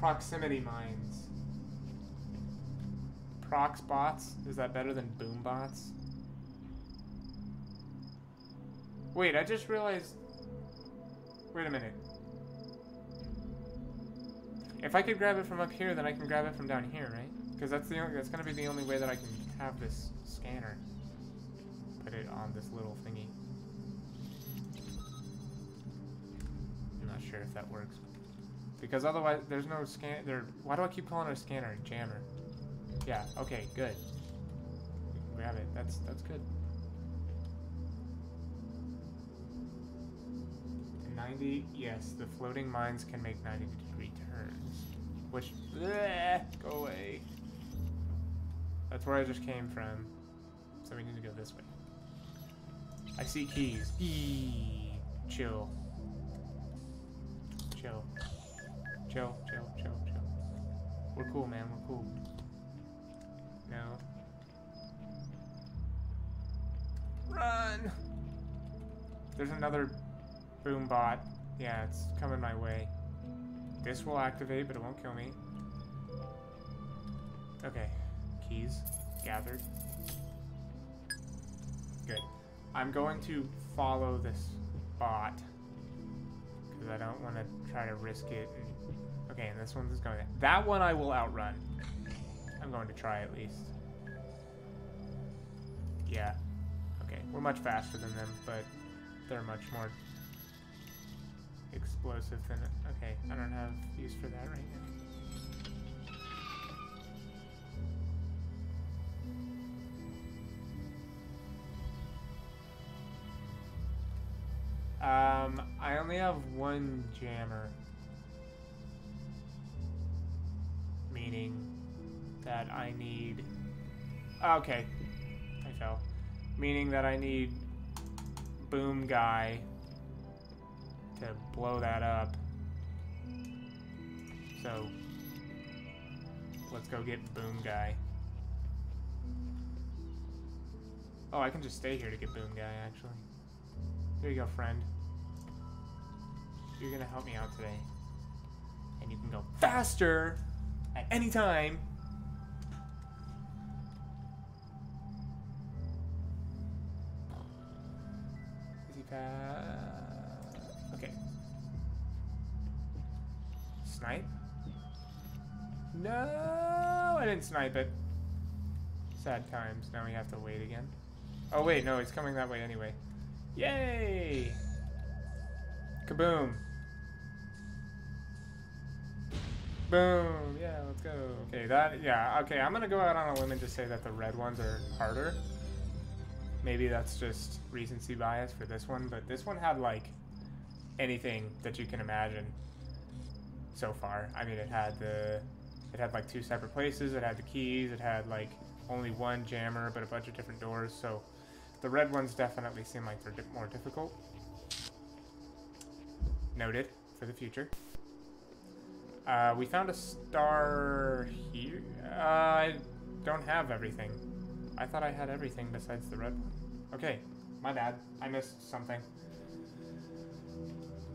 Proximity mines. Prox bots? Is that better than boom bots? Wait, I just realized... Wait a minute. If I could grab it from up here, then I can grab it from down here, right? Because that's the only, that's gonna be the only way that I can have this scanner. Put it on this little thingy. I'm not sure if that works. Because otherwise, there's no scan. There. Why do I keep calling it a scanner? Jammer. Yeah. Okay. Good. Grab it. That's that's good. 90. Yes, the floating mines can make 90 degree turns. Which. bleh, go away. That's where I just came from. So we need to go this way. I see keys. Chill. Chill, chill, chill, chill. We're cool, man. We're cool. No. Run! There's another boom bot. Yeah, it's coming my way. This will activate, but it won't kill me. Okay. Keys gathered. Good. I'm going to follow this bot. Because I don't want to try to risk it. And... Okay, and this one's going... That one I will outrun. I'm going to try at least. Yeah. Okay, we're much faster than them, but they're much more explosive than. Okay, I don't have use for that right now. Um, I only have one jammer. Meaning that I need... Okay. I fell. Meaning that I need Boom Guy to blow that up. So, let's go get Boom Guy. Oh, I can just stay here to get Boom Guy, actually. There you go, friend. You're gonna help me out today. And you can go faster at any time. He fast? Okay. Snipe? No, I didn't snipe it. Sad times. Now we have to wait again. Oh wait, no, it's coming that way anyway. Yay! Kaboom! Boom! Yeah, let's go. Okay, that, yeah, okay, I'm gonna go out on a limb and just say that the red ones are harder. Maybe that's just recency bias for this one, but this one had, like, anything that you can imagine so far. I mean, it had the, it had, like, two separate places, it had the keys, it had, like, only one jammer, but a bunch of different doors, so the red ones definitely seem like they're more difficult. Noted for the future. Uh, we found a star here. Uh, I don't have everything. I thought I had everything besides the red one. Okay, my bad. I missed something.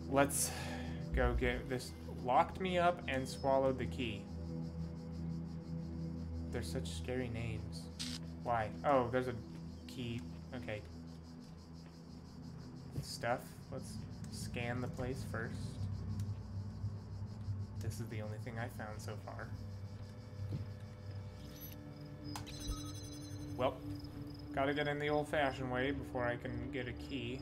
Let's go get this. Locked me up and swallowed the key. They're such scary names. Why? Oh, there's a key. Okay. Stuff. Let's scan the place first. This is the only thing I found so far. Well, gotta get in the old-fashioned way before I can get a key.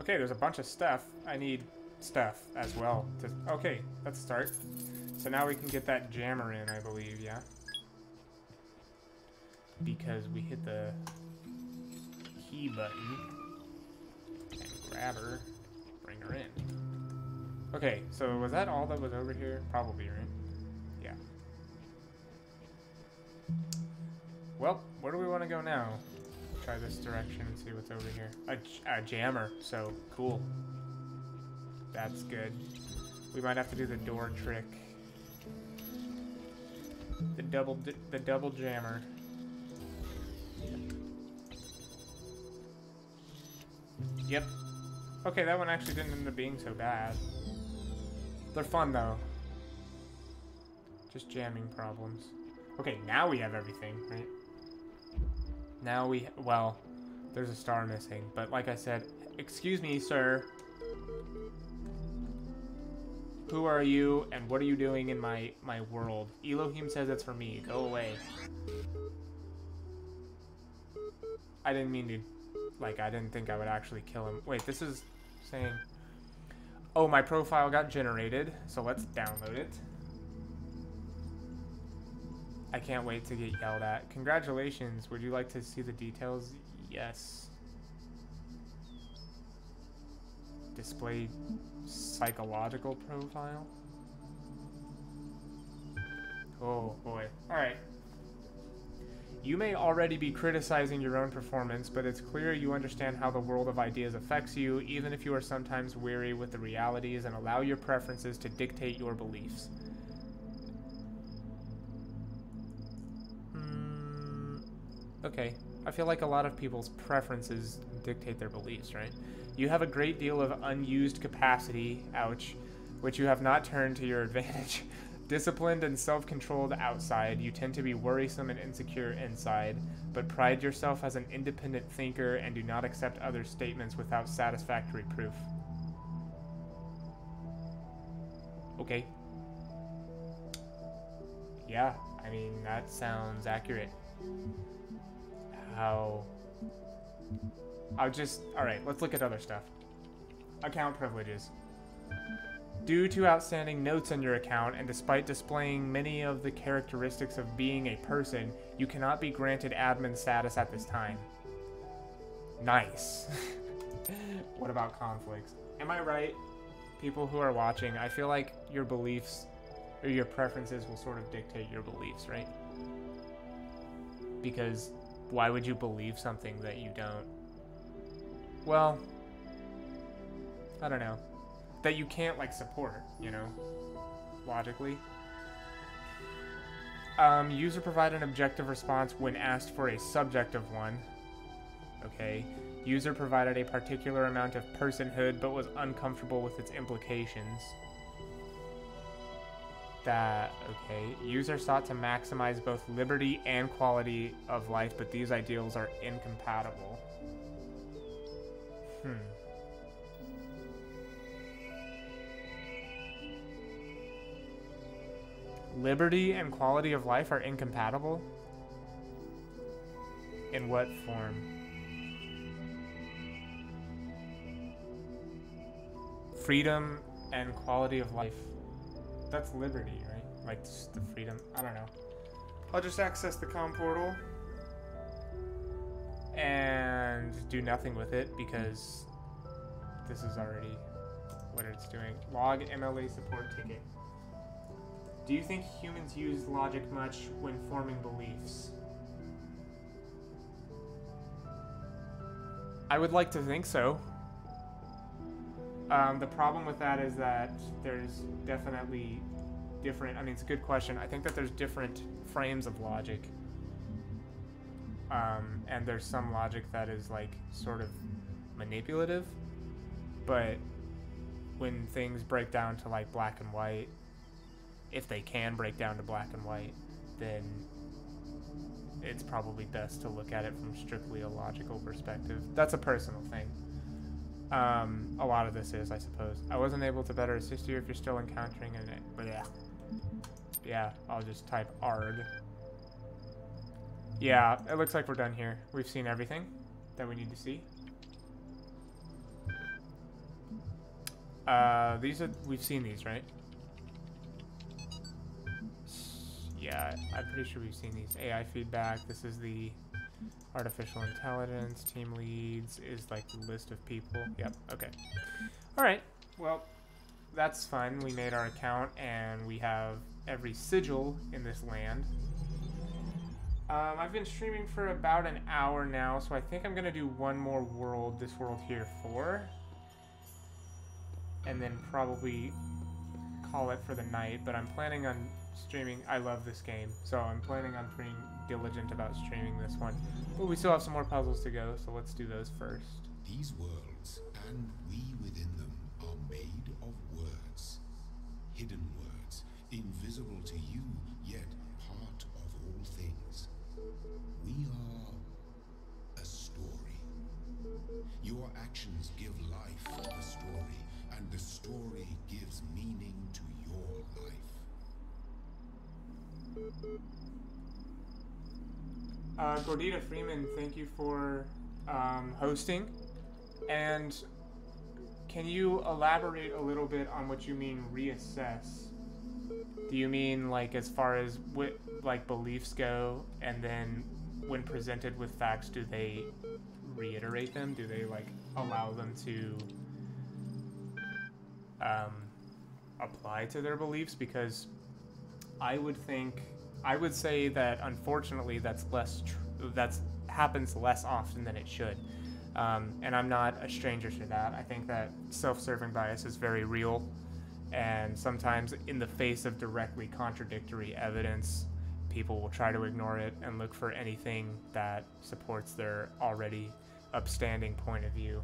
Okay, there's a bunch of stuff. I need stuff as well. To, okay, let's start. So now we can get that jammer in, I believe, yeah? Because we hit the key button and grab her, bring her in. Okay, so was that all that was over here? Probably, right? Yeah. Well, where do we want to go now? Try this direction and see what's over here. A jammer, so cool. That's good. We might have to do the door trick. The double, the double jammer. Yep. Okay, that one actually didn't end up being so bad. They're fun though. Just jamming problems. Okay, now we have everything, right? Now we, well, there's a star missing, but like I said, excuse me, sir. Who are you and what are you doing in my my world? Elohim says it's for me. Go away. I didn't mean to like I didn't think I would actually kill him. Wait, this is saying Oh, my profile got generated, so let's download it. I can't wait to get yelled at. Congratulations. Would you like to see the details? Yes. Display psychological profile. Oh boy. Alright. You may already be criticizing your own performance, but it's clear you understand how the world of ideas affects you, even if you are sometimes weary with the realities and allow your preferences to dictate your beliefs. Okay. I feel like a lot of people's preferences dictate their beliefs, right? You have a great deal of unused capacity, ouch, which you have not turned to your advantage. Disciplined and self controlled outside, you tend to be worrisome and insecure inside, but pride yourself as an independent thinker and do not accept other statements without satisfactory proof. Okay. Yeah, I mean, that sounds accurate. How. I'll just. Alright, let's look at other stuff. Account privileges. Due to outstanding notes on your account, and despite displaying many of the characteristics of being a person, you cannot be granted admin status at this time. Nice. what about conflicts? Am I right? People who are watching, I feel like your beliefs or your preferences will sort of dictate your beliefs, right? Because why would you believe something that you don't? Well, I don't know that you can't like support, you know, logically. Um, user provide an objective response when asked for a subjective one. Okay. User provided a particular amount of personhood but was uncomfortable with its implications. That, okay. User sought to maximize both liberty and quality of life, but these ideals are incompatible. Hmm. liberty and quality of life are incompatible? In what form? Freedom and quality of life. That's liberty, right? Like just the freedom. I don't know. I'll just access the com portal and do nothing with it because this is already what it's doing. Log MLA support ticket. Do you think humans use logic much when forming beliefs? I would like to think so. Um, the problem with that is that there's definitely different. I mean, it's a good question. I think that there's different frames of logic. Um, and there's some logic that is like sort of manipulative, but when things break down to like black and white, if they can break down to black and white, then it's probably best to look at it from strictly a logical perspective. That's a personal thing. Um, a lot of this is, I suppose. I wasn't able to better assist you if you're still encountering an but yeah. Yeah, I'll just type ARG. Yeah, it looks like we're done here. We've seen everything that we need to see. Uh, these are, we've seen these, right? yeah, I'm pretty sure we've seen these. AI feedback, this is the Artificial intelligence, team leads is like the list of people. Yep, okay. Alright, well, that's fine. We made our account and we have every sigil in this land. Um, I've been streaming for about an hour now, so I think I'm going to do one more world, this world here, for. And then probably call it for the night, but I'm planning on streaming. I love this game, so I'm planning on being diligent about streaming this one. But we still have some more puzzles to go, so let's do those first. These worlds and we within them are made of words. Hidden words, invisible to you, yet part of all things. We are a story. Your actions give life to the story, and the story gives meaning to your life. Uh, Gordita Freeman, thank you for um, hosting. And can you elaborate a little bit on what you mean reassess? Do you mean like as far as wi- like beliefs go, and then when presented with facts, do they reiterate them? Do they like allow them to um, apply to their beliefs? Because I would think I would say that unfortunately that's less tr- that's happens less often than it should. Um, and I'm not a stranger to that. I think that self-serving bias is very real, and sometimes in the face of directly contradictory evidence, people will try to ignore it and look for anything that supports their already upstanding point of view.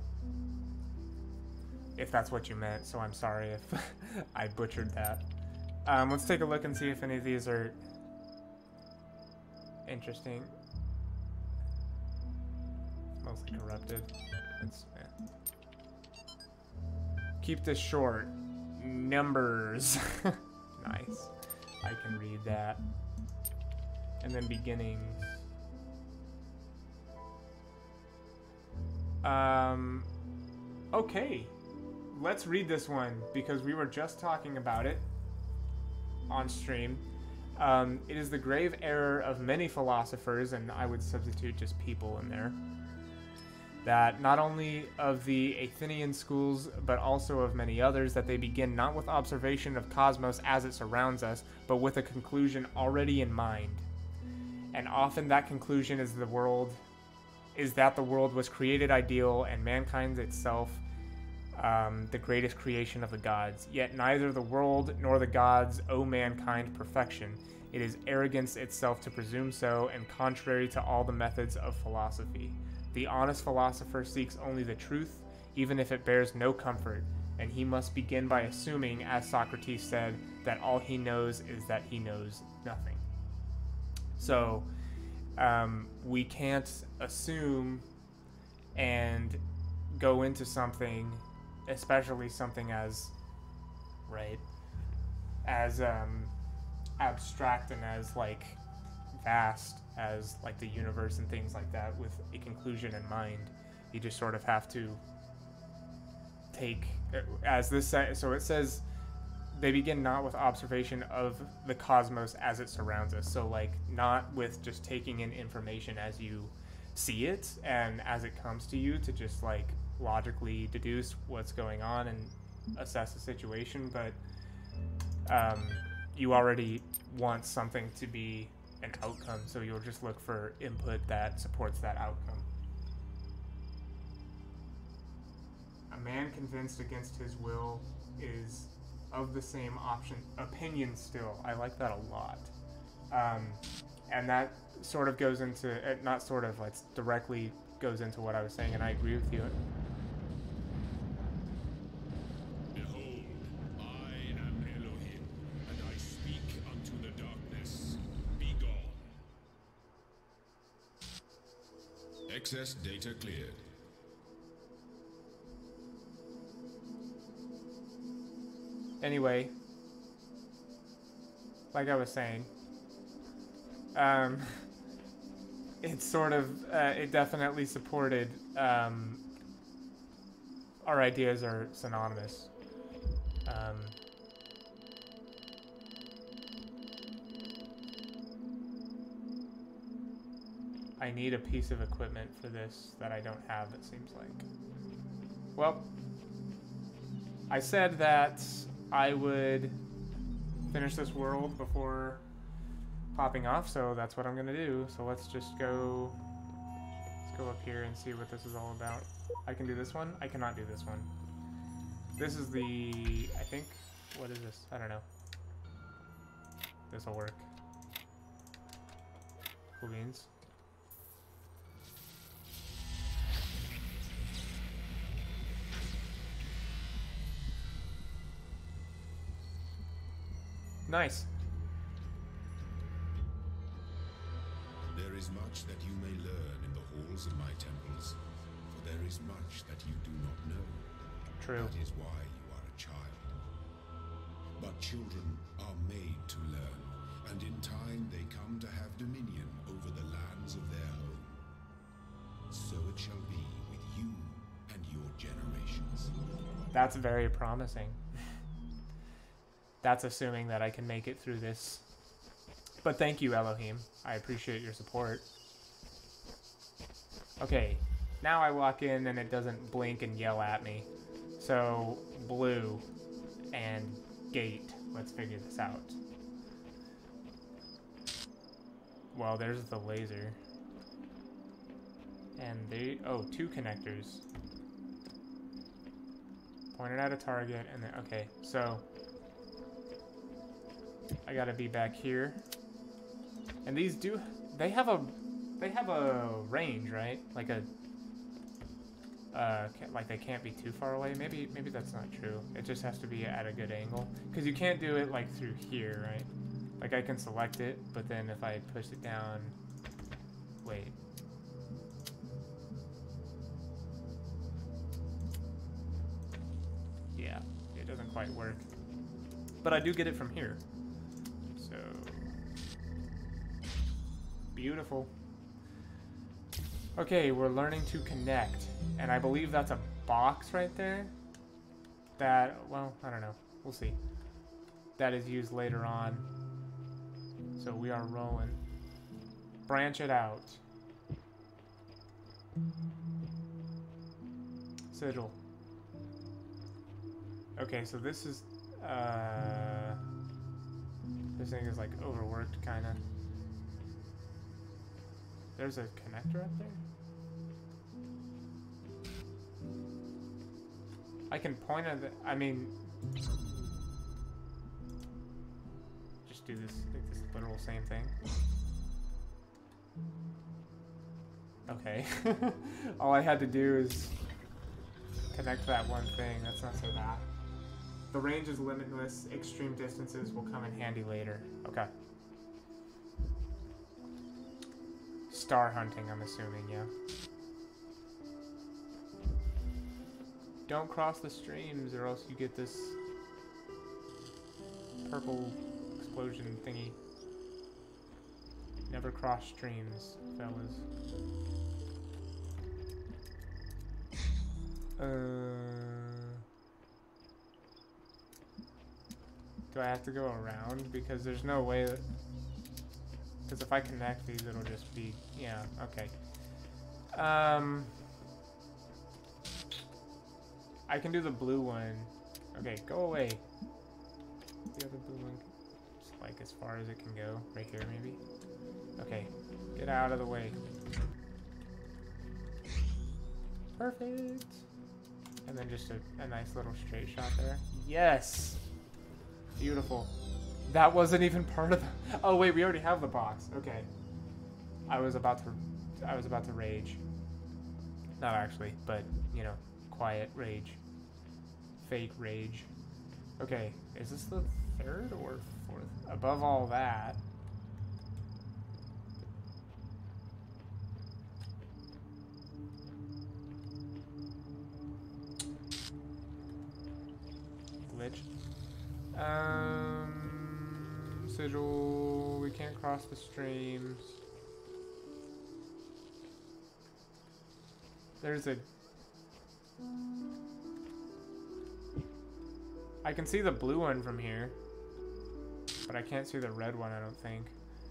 If that's what you meant, so I'm sorry if I butchered that. Um, let's take a look and see if any of these are interesting. It's mostly corrupted. It's, eh. Keep this short. Numbers. nice. I can read that. And then beginnings. Um, okay. Let's read this one because we were just talking about it on stream. Um, it is the grave error of many philosophers, and I would substitute just people in there, that not only of the Athenian schools, but also of many others, that they begin not with observation of cosmos as it surrounds us, but with a conclusion already in mind. And often that conclusion is the world, is that the world was created ideal and mankind itself um, the greatest creation of the gods. Yet neither the world nor the gods owe mankind perfection. It is arrogance itself to presume so, and contrary to all the methods of philosophy. The honest philosopher seeks only the truth, even if it bears no comfort, and he must begin by assuming, as Socrates said, that all he knows is that he knows nothing. So, um, we can't assume and go into something especially something as right as um abstract and as like vast as like the universe and things like that with a conclusion in mind you just sort of have to take as this so it says they begin not with observation of the cosmos as it surrounds us. So like not with just taking in information as you see it and as it comes to you to just like logically deduce what's going on and assess the situation, but um, you already want something to be an outcome, so you'll just look for input that supports that outcome. A man convinced against his will is of the same option opinion still. I like that a lot. Um, and that sort of goes into not sort of like directly goes into what I was saying, and I agree with you. Excess data cleared. Anyway, like I was saying, um, it's sort of uh, it definitely supported um, our ideas are synonymous. Um, I need a piece of equipment for this that I don't have, it seems like. Well, I said that I would finish this world before popping off, so that's what I'm gonna do. So let's just go, let's go up here and see what this is all about. I can do this one. I cannot do this one. This is the, I think, what is this? I don't know. This will work. Cool beans. Nice. There is much that you may learn in the halls of my temples, for there is much that you do not know. True. That is why you are a child. But children are made to learn, and in time they come to have dominion over the lands of their home. So it shall be with you and your generations. That's very promising. That's assuming that I can make it through this. But thank you, Elohim. I appreciate your support. Okay, now I walk in and it doesn't blink and yell at me. So, blue and gate. Let's figure this out. Well, there's the laser. And they, oh, two connectors. Pointed at a target and then, okay, so I gotta be back here. And these do, they have a, they have a range, right? Like a, uh, like they can't be too far away. Maybe, maybe that's not true. It just has to be at a good angle. Cause you can't do it like through here, right? Like I can select it, but then if I push it down, wait. Yeah, it doesn't quite work. But I do get it from here. Beautiful. Okay, we're learning to connect. And I believe that's a box right there. That, well, I don't know. We'll see. That is used later on. So we are rolling. Branch it out. Sigil. Okay, so this is, uh, this thing is like overworked, kind of. There's a connector up there? I can point at the, I mean, just do this, like this literal same thing. Okay. All I had to do is connect that one thing. That's not so bad. The range is limitless. Extreme distances will come in handy later. Okay. Star hunting, I'm assuming, yeah. Don't cross the streams or else you get this purple explosion thingy. Never cross streams, fellas. Uh, do I have to go around? Because there's no way that... Because if I connect these, it'll just be... Yeah, okay. Um... I can do the blue one. Okay, go away. The other blue one, just like as far as it can go. Right here, maybe? Okay, get out of the way. Perfect. And then just a, a nice little straight shot there. Yes! Beautiful. That wasn't even part of the... Oh wait, we already have the box. Okay. I was about to... I was about to rage. Not actually, but, you know, quiet rage. Fake rage. Okay, is this the third or fourth? Above all that... Glitch. Um, sigil. We can't cross the streams. There's a. I can see the blue one from here, but I can't see the red one. I don't think.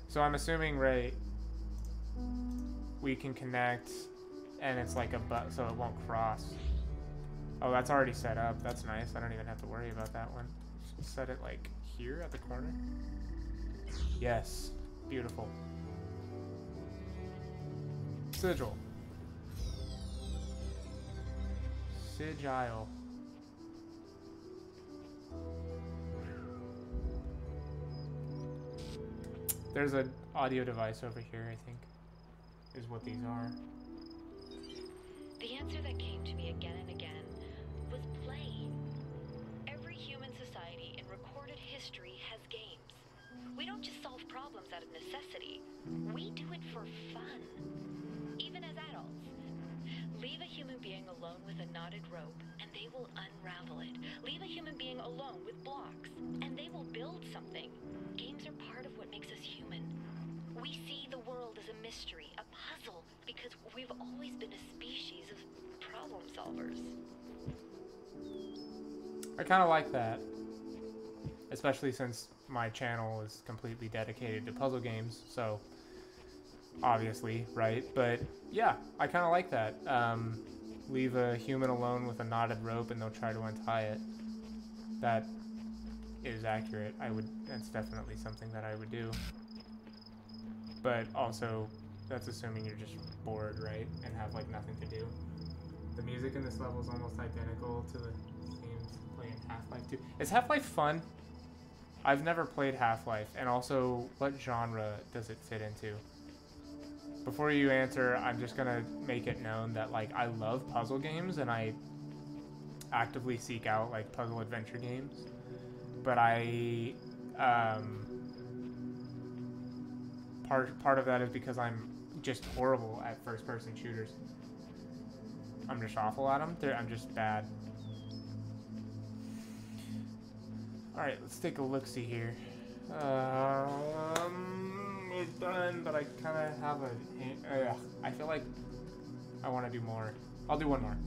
So I'm assuming right. we can connect, and it's like a but, so it won't cross. Oh, that's already set up. That's nice. I don't even have to worry about that one. Set it like here at the corner. Yes, beautiful. Sigil. Sigil. There's an audio device over here, I think, is what these are. The answer that came to me again and again We don't just solve problems out of necessity, we do it for fun. Even as adults. Leave a human being alone with a knotted rope, and they will unravel it. Leave a human being alone with blocks, and they will build something. Games are part of what makes us human. We see the world as a mystery, a puzzle, because we've always been a species of problem solvers. I kind of like that. Especially since my channel is completely dedicated to puzzle games, so obviously, right? But yeah, I kind of like that. Um, leave a human alone with a knotted rope and they'll try to untie it. That is accurate. I would, that's definitely something that I would do. But also, that's assuming you're just bored, right? And have like nothing to do. The music in this level is almost identical to the themes playing Half-Life 2. Is Half-Life fun? I've never played Half-Life, and also, what genre does it fit into? Before you answer, I'm just gonna make it known that like I love puzzle games and I actively seek out like puzzle adventure games, but I um, part part of that is because I'm just horrible at first-person shooters. I'm just awful at them. They're, I'm just bad. All right, let's take a look. See here. Um, we're done, but I kind of have a. Uh, I feel like I want to do more. I'll do one more.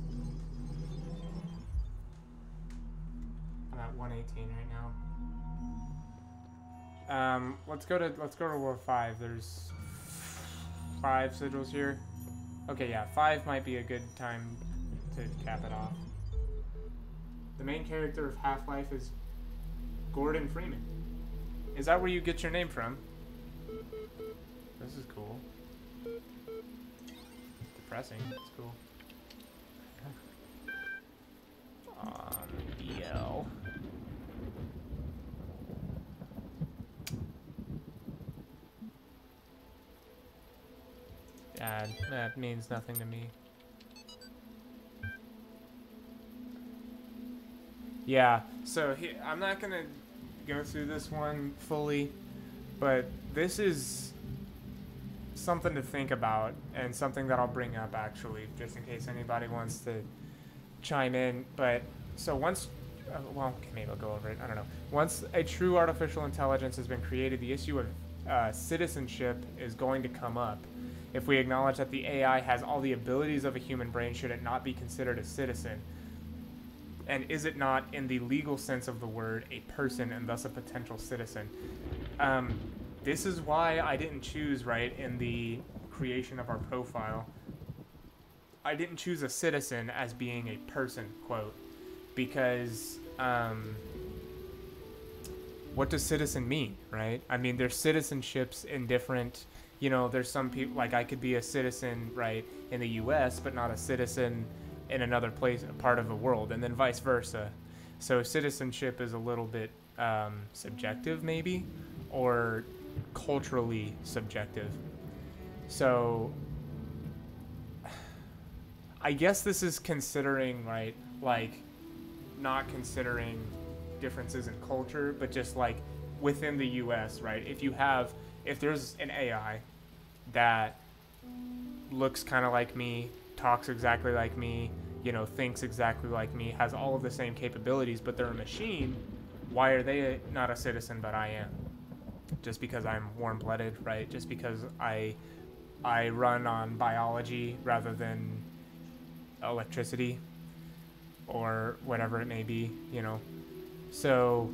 I'm at 118 right now. Um, let's go to let's go to War Five. There's five sigils here. Okay, yeah, five might be a good time to cap it off. The main character of Half-Life is Gordon Freeman. Is that where you get your name from? This is cool. Depressing. It's cool. On BL. Yeah, that means nothing to me. Yeah, so he, I'm not gonna go through this one fully, but this is something to think about and something that I'll bring up actually, just in case anybody wants to chime in. But so once, uh, well, maybe I'll go over it. I don't know. Once a true artificial intelligence has been created, the issue of uh, citizenship is going to come up. If we acknowledge that the AI has all the abilities of a human brain, should it not be considered a citizen? And is it not, in the legal sense of the word, a person and thus a potential citizen? Um, this is why I didn't choose, right, in the creation of our profile. I didn't choose a citizen as being a person, quote, because um, what does citizen mean, right? I mean, there's citizenships in different, you know, there's some people, like I could be a citizen, right, in the US, but not a citizen in another place, a part of the world, and then vice versa. So citizenship is a little bit um, subjective, maybe, or culturally subjective. So I guess this is considering, right, like not considering differences in culture, but just like within the US, right? If you have if there's an AI that looks kind of like me, talks exactly like me, you know, thinks exactly like me, has all of the same capabilities, but they're a machine, why are they not a citizen but I am? just because I'm warm-blooded, right? Just because I I run on biology rather than electricity or whatever it may be, you know. So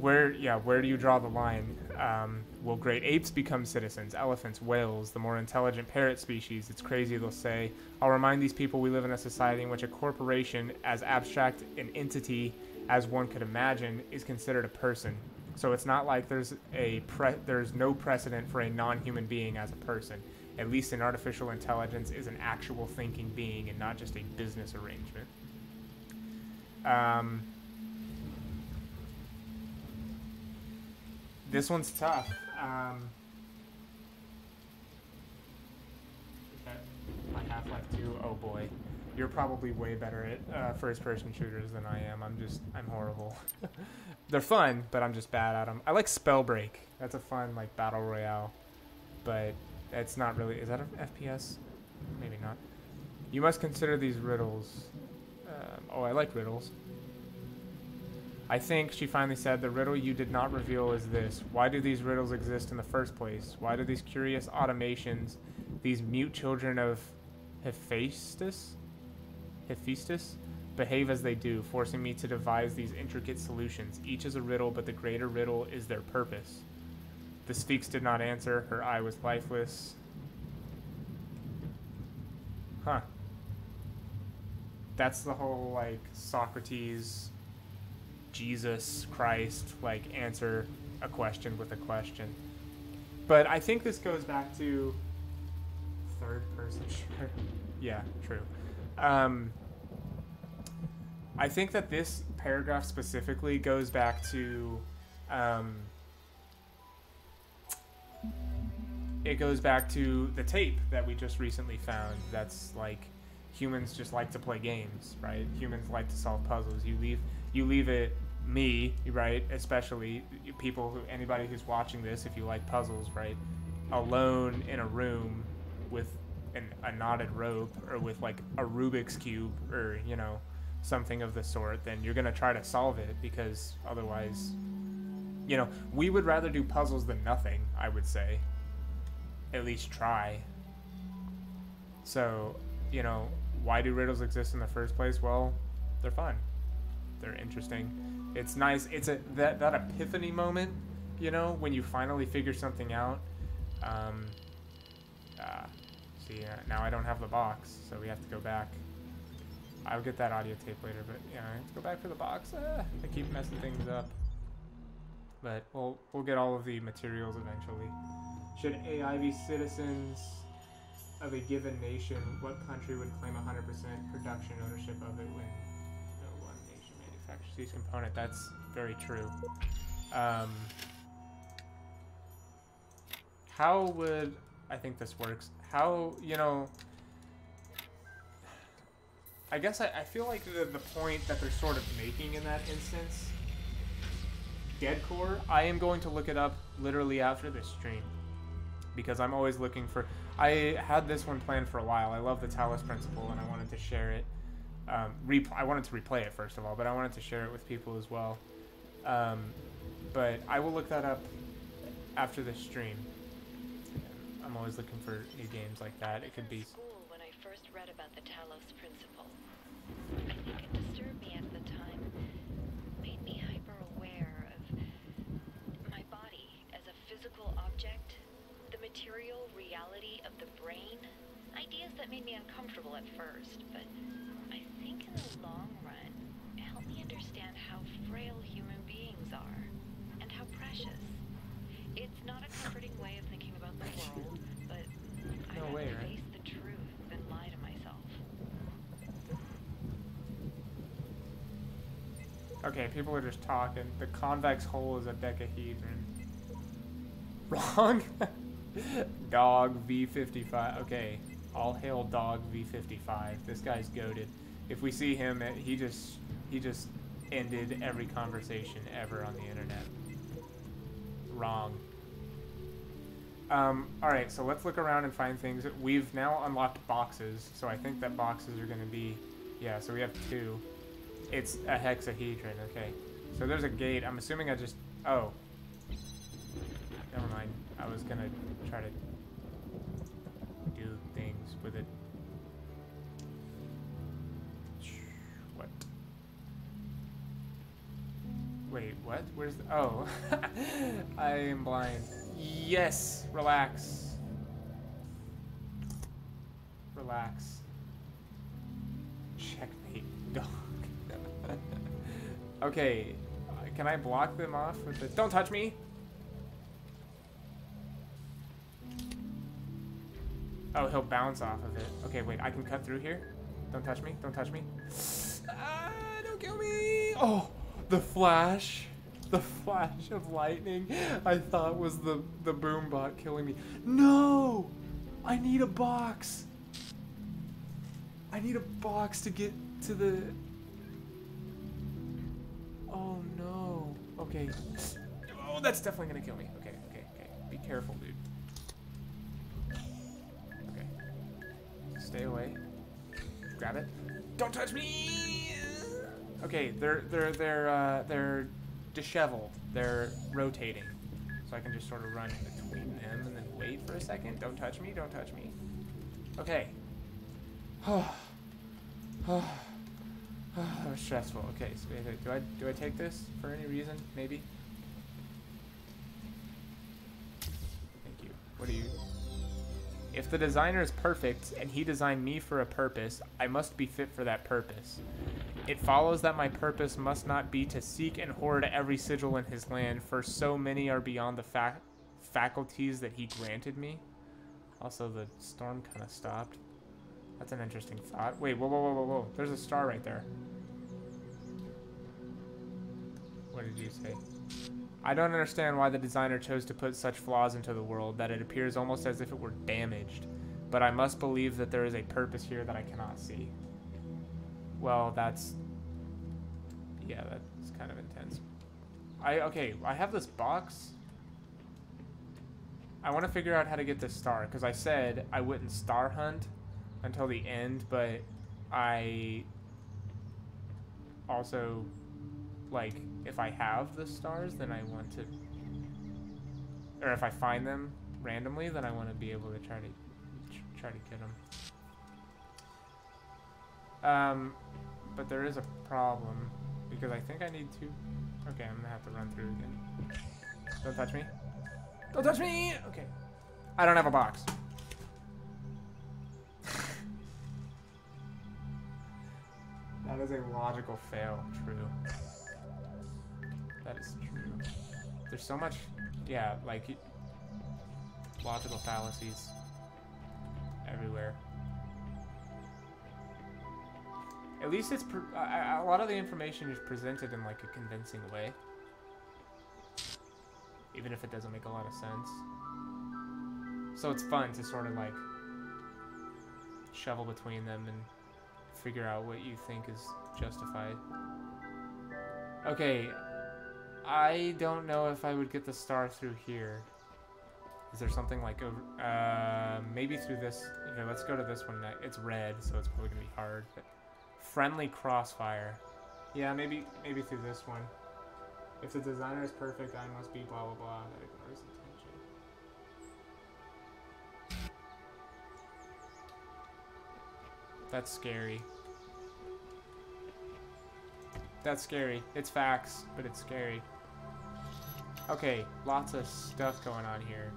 where yeah where do you draw the line um, will great apes become citizens elephants whales the more intelligent parrot species it's crazy they'll say. I'll remind these people we live in a society in which a corporation as abstract an entity as one could imagine is considered a person. So it's not like there's a there's no precedent for a non-human being as a person. At least an artificial intelligence is an actual thinking being and not just a business arrangement. Um, This one's tough. Um, my Half-Life 2. Oh boy, you're probably way better at uh, first-person shooters than I am. I'm just, I'm horrible. They're fun, but I'm just bad at them. I like Spellbreak. That's a fun like battle royale, but it's not really. Is that an FPS? Maybe not. You must consider these riddles. Um, oh, I like riddles. I think, she finally said, the riddle you did not reveal is this. Why do these riddles exist in the first place? Why do these curious automations, these mute children of Hephaestus, Hephaestus, behave as they do, forcing me to devise these intricate solutions? Each is a riddle, but the greater riddle is their purpose. The Sphinx did not answer. Her eye was lifeless. Huh. That's the whole, like, Socrates Jesus Christ like answer a question with a question. But I think this goes back to third person sure. yeah, true. Um, I think that this paragraph specifically goes back to um, it goes back to the tape that we just recently found that's like humans just like to play games right humans like to solve puzzles you leave you leave it me, right, especially people who anybody who's watching this, if you like puzzles, right, alone in a room with an, a knotted rope or with like a Rubik's cube or you know something of the sort, then you're gonna try to solve it because otherwise, you know, we would rather do puzzles than nothing. I would say, at least try. So, you know, why do riddles exist in the first place? Well, they're fun. They're interesting it's nice. It's a that that epiphany moment, you know, when you finally figure something out. Um, uh, see, uh, now I don't have the box, so we have to go back. I'll get that audio tape later, but yeah, I have to go back for the box. Uh, I keep messing things up. But we'll we'll get all of the materials eventually. Should AI be citizens of a given nation? What country would claim 100% production ownership of it when Expertise component, that's very true. Um, how would I think this works? How, you know, I guess I, I feel like the, the point that they're sort of making in that instance, Dead Core, I am going to look it up literally after this stream because I'm always looking for. I had this one planned for a while. I love the Talos principle and I wanted to share it um, I wanted to replay it first of all, but I wanted to share it with people as well. Um, but I will look that up after the stream. I'm always looking for new games like that. It could be. When I first read about the Talos principle. I think it disturbed me at the time. Made me hyper aware of my body as a physical object, the material reality of the brain. Ideas that made me uncomfortable at first, but think in the long run, help me understand how frail human beings are and how precious. It's not a comforting way of thinking about the world, but no I way, right? face the truth than lie to myself. Okay, people are just talking. The convex hull is a decahedron. Wrong? Dog V55. Okay. All hail Dog V55. This guy's goaded if we see him, he just he just ended every conversation ever on the internet. Wrong. Um, alright, so let's look around and find things. We've now unlocked boxes, so I think that boxes are going to be... Yeah, so we have two. It's a hexahedron, okay. So there's a gate. I'm assuming I just... Oh. Never mind. I was going to try to do things with it. Wait, what? Where's the... Oh. I am blind. Yes! Relax. Relax. Checkmate, dog. okay. uh, Can I block them off with the... Don't touch me! Oh, he'll bounce off of it. Okay, wait, I can cut through here? Don't touch me, don't touch me. Ah, don't kill me! Oh, the flash. The flash of lightning I thought was the, the boom bot killing me. No! I need a box! I need a box to get to the... Oh no. Okay. Oh, that's definitely gonna kill me. Okay, okay, okay. Be careful, dude. Okay. Stay away. Grab it. Don't touch me! Okay, they're they're they're uh, they're disheveled. They're rotating, so I can just sort of run between them and then wait for a second. Don't touch me! Don't touch me! Okay. that was stressful. Okay, so do I do I take this for any reason? Maybe. Thank you. What do you? If the designer is perfect and he designed me for a purpose, I must be fit for that purpose. It follows that my purpose must not be to seek and hoard every sigil in his land, for so many are beyond the fac- faculties that he granted me. Also, the storm kind of stopped. That's an interesting thought. Wait, whoa, whoa, whoa, whoa, whoa. There's a star right there. What did you say? I don't understand why the designer chose to put such flaws into the world that it appears almost as if it were damaged. But I must believe that there is a purpose here that I cannot see. Well, that's... Yeah, that's kind of intense. I, okay, I have this box. I want to figure out how to get this star, because I said I wouldn't star hunt until the end, but I also like if I have the stars, then I want to, or if I find them randomly, then I want to be able to try to try to get them. Um, but there is a problem because I think I need to. Okay, I'm gonna have to run through again. Don't touch me. Don't touch me. Okay. I don't have a box. that is a logical fail. True. That is true. There's so much, yeah, like logical fallacies everywhere. At least it's a lot of the information is presented in like a convincing way, even if it doesn't make a lot of sense. So it's fun to sort of like shovel between them and figure out what you think is justified. Okay, I don't know if I would get the star through here. Is there something like over, uh, maybe through this? Here, let's go to this one. It's red, so it's probably gonna be hard. But friendly crossfire. Yeah, maybe maybe through this one. If the designer is perfect, I must be blah blah blah. That ignores intention. That's scary. That's scary. It's facts, but it's scary. Okay, lots of stuff going on here.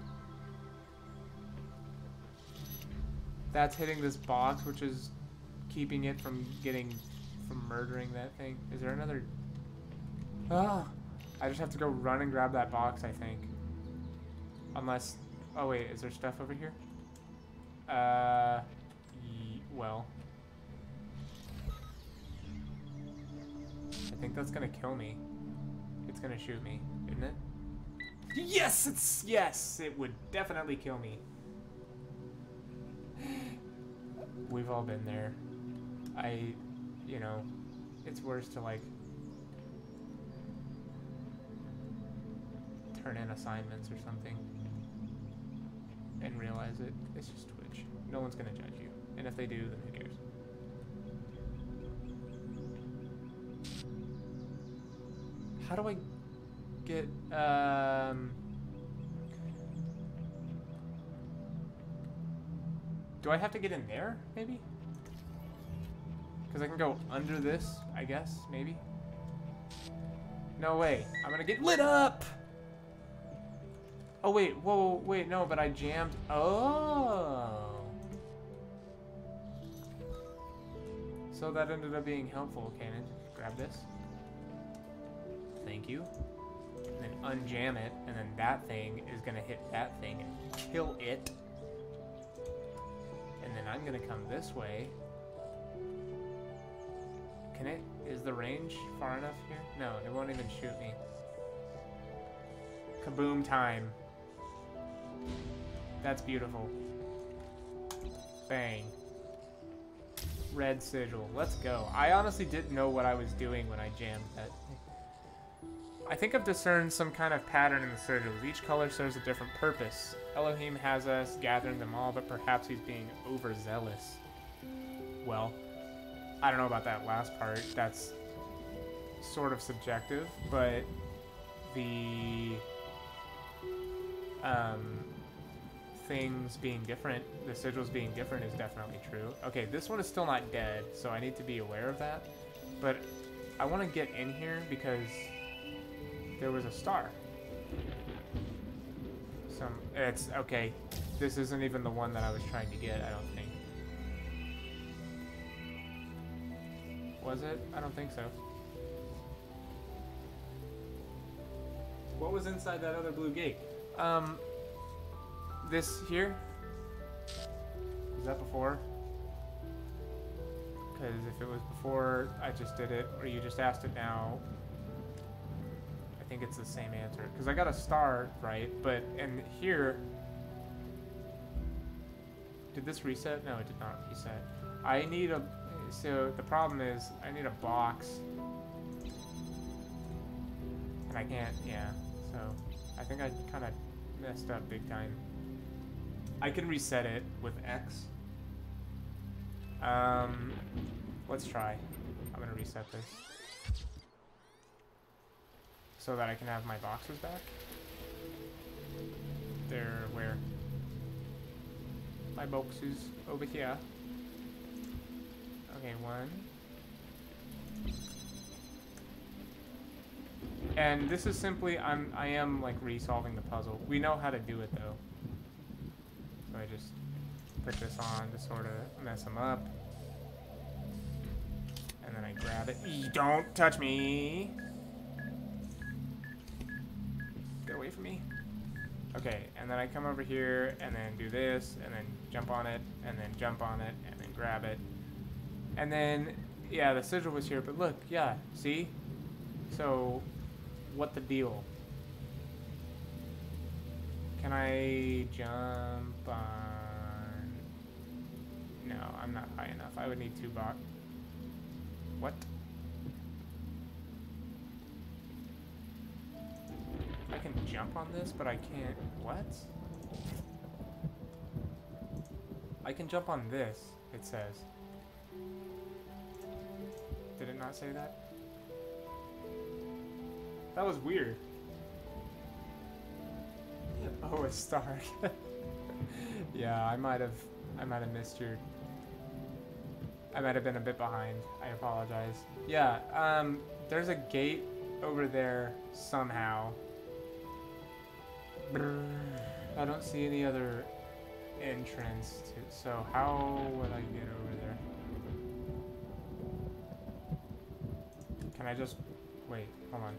That's hitting this box, which is keeping it from getting, from murdering that thing. Is there another? Ah, I just have to go run and grab that box, I think. Unless, oh wait, is there stuff over here? Uh, well. I think that's gonna kill me. It's gonna shoot me, isn't it? Yes, it's yes. It would definitely kill me. We've all been there. I, you know, it's worse to like turn in assignments or something and realize it. It's just Twitch. No one's gonna judge you, and if they do, then who cares? How do I get um Do I have to get in there maybe? Cuz I can go under this, I guess, maybe. No way. I'm gonna get lit up! Oh, wait. Whoa, wait. No, but I jammed. Oh. So that ended up being helpful. Okay, then grab this. Thank you. And then unjam it, and then that thing is gonna hit that thing and kill it. And then I'm gonna come this way. Can it? Is the range far enough here? No, it won't even shoot me. Kaboom time. That's beautiful. Bang. Red sigil. Let's go. I honestly didn't know what I was doing when I jammed that. I think I've discerned some kind of pattern in the sigils. Each color serves a different purpose. Elohim has us gathering them all, but perhaps he's being overzealous. Well, I don't know about that last part. That's sort of subjective, but the um, things being different, the sigils being different is definitely true. Okay, this one is still not dead, so I need to be aware of that. But I want to get in here because there was a star. Some, it's, okay, this isn't even the one that I was trying to get, I don't think. Was it? I don't think so. What was inside that other blue gate? Um, this here? Was that before? Because if it was before I just did it, or you just asked it now, I think it's the same answer. Because I got a star, right? But, and here, did this reset? No, it did not reset. I need a, so the problem is, I need a box. And I can't, yeah, so I think I kind of messed up big time. I can reset it with X. Um, let's try. I'm gonna reset this. So that I can have my boxes back. They're where? My boxes over here. One. And this is simply, I'm, I am like resolving the puzzle. We know how to do it though. So I just put this on to sort of mess them up. And then I grab it. Eee, don't touch me! Get away from me. Okay, and then I come over here and then do this, and then jump on it, and then jump on it, and then grab it. And then, yeah, the sigil was here, but look, yeah, see? So, what the deal? Can I jump on... No, I'm not high enough. I would need two box. What? I can jump on this, but I can't... What? I can jump on this, it says. Did it not say that? That was weird. Oh, a star. yeah, I might have I might have missed your I might have been a bit behind. I apologize. Yeah, um there's a gate over there somehow. I don't see any other entrance to so how would I get over Can I just wait, hold on.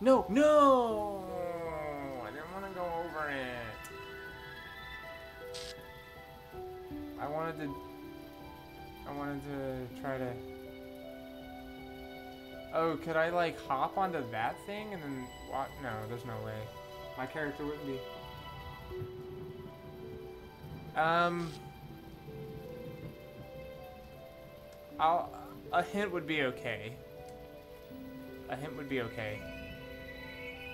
No, no! I didn't want to go over it. I wanted to. I wanted to try to. Oh, could I like hop onto that thing and then what? No, there's no way. My character wouldn't be. Um. I'll. A hint would be okay. A hint would be okay.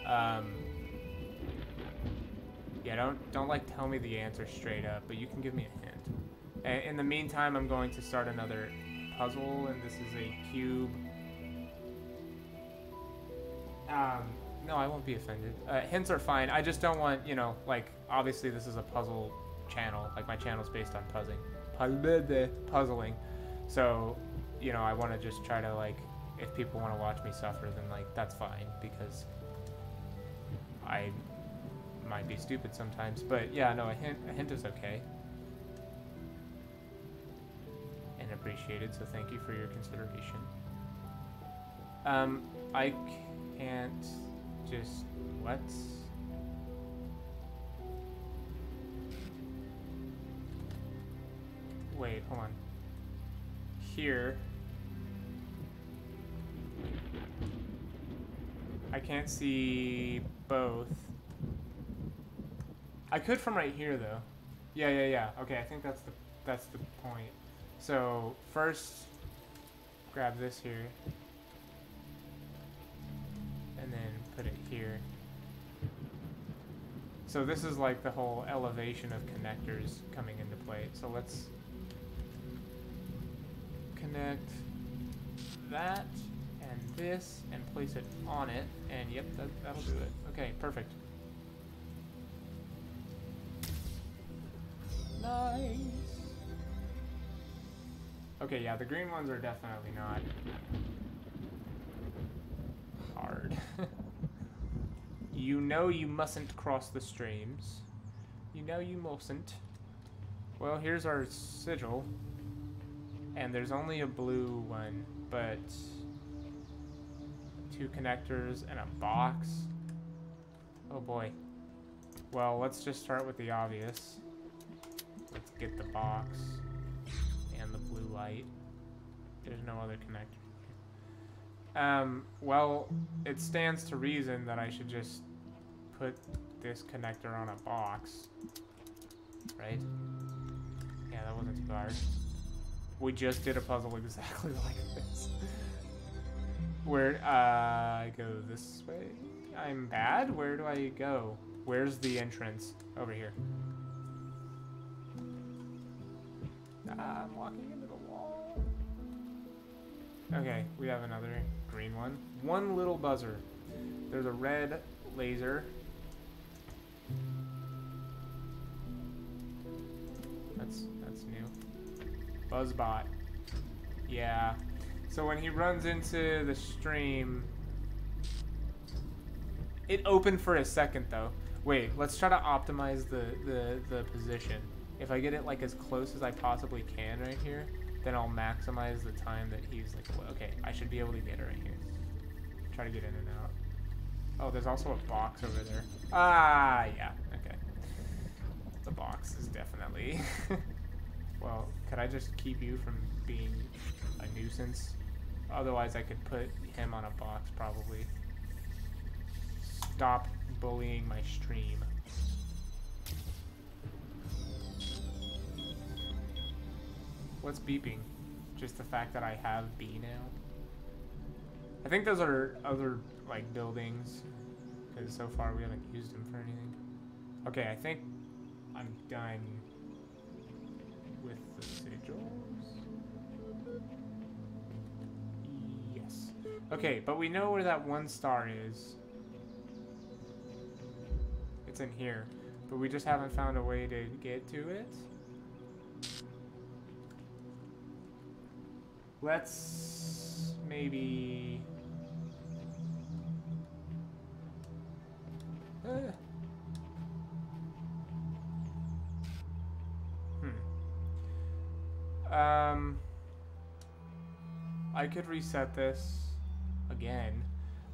Um, yeah, don't don't like tell me the answer straight up, but you can give me a hint. And in the meantime, I'm going to start another puzzle, and this is a cube. Um, no, I won't be offended. Uh, hints are fine. I just don't want, you know, like obviously this is a puzzle channel. Like my channel's based on puzzling, puzzling. So, you know, I want to just try to like if people want to watch me suffer, then like that's fine because I might be stupid sometimes. But yeah, no, a hint a hint is okay and appreciated. So thank you for your consideration. Um, I can't just what? Wait, hold on. Here. I can't see both. I could from right here though. Yeah, yeah, yeah. Okay, I think that's the that's the point. So first, grab this here, and then put it here. So this is like the whole elevation of connectors coming into play. So let's connect that and this and place it on it. And yep, that, that'll do it. Okay, perfect. Nice. Okay, yeah, the green ones are definitely not hard. you know you mustn't cross the streams. You know you mustn't. Well, here's our sigil. And there's only a blue one, but two connectors and a box. Oh boy. Well, let's just start with the obvious. Let's get the box and the blue light. There's no other connector. Um, well, it stands to reason that I should just put this connector on a box. Right? Yeah, that wasn't too hard. We just did a puzzle exactly like this. Where, uh, I go this way? I'm bad? Where do I go? Where's the entrance? Over here. I'm walking into the wall. Okay, we have another green one. One little buzzer. There's a red laser. That's that's new. Buzzbot. Yeah. So when he runs into the stream, it opened for a second though. Wait, let's try to optimize the, the, the position. If I get it like as close as I possibly can right here, then I'll maximize the time that he's like, okay, I should be able to get it right here. Try to get in and out. Oh, there's also a box over there. Ah, yeah, okay. The box is definitely... well, could I just keep you from being a nuisance? Otherwise, I could put him on a box, probably. Stop bullying my stream. What's beeping? Just the fact that I have B now? I think those are other, like, buildings. Because so far we haven't used them for anything. Okay, I think I'm done Yes. Okay, but we know where that one star is. It's in here. But we just haven't found a way to get to it. Let's maybe... Uh. Um... I could reset this again.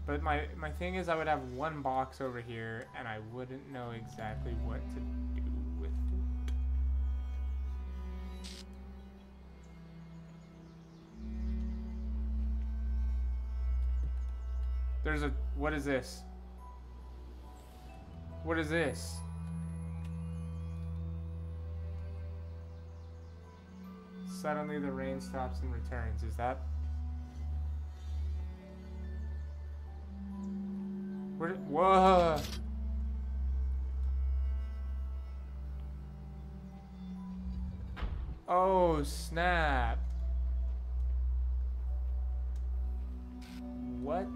But my, my thing is I would have one box over here and I wouldn't know exactly what to do with it. There's a, what is this? What is this? Suddenly the rain stops and returns. Is that Where whoa! Oh, snap. What?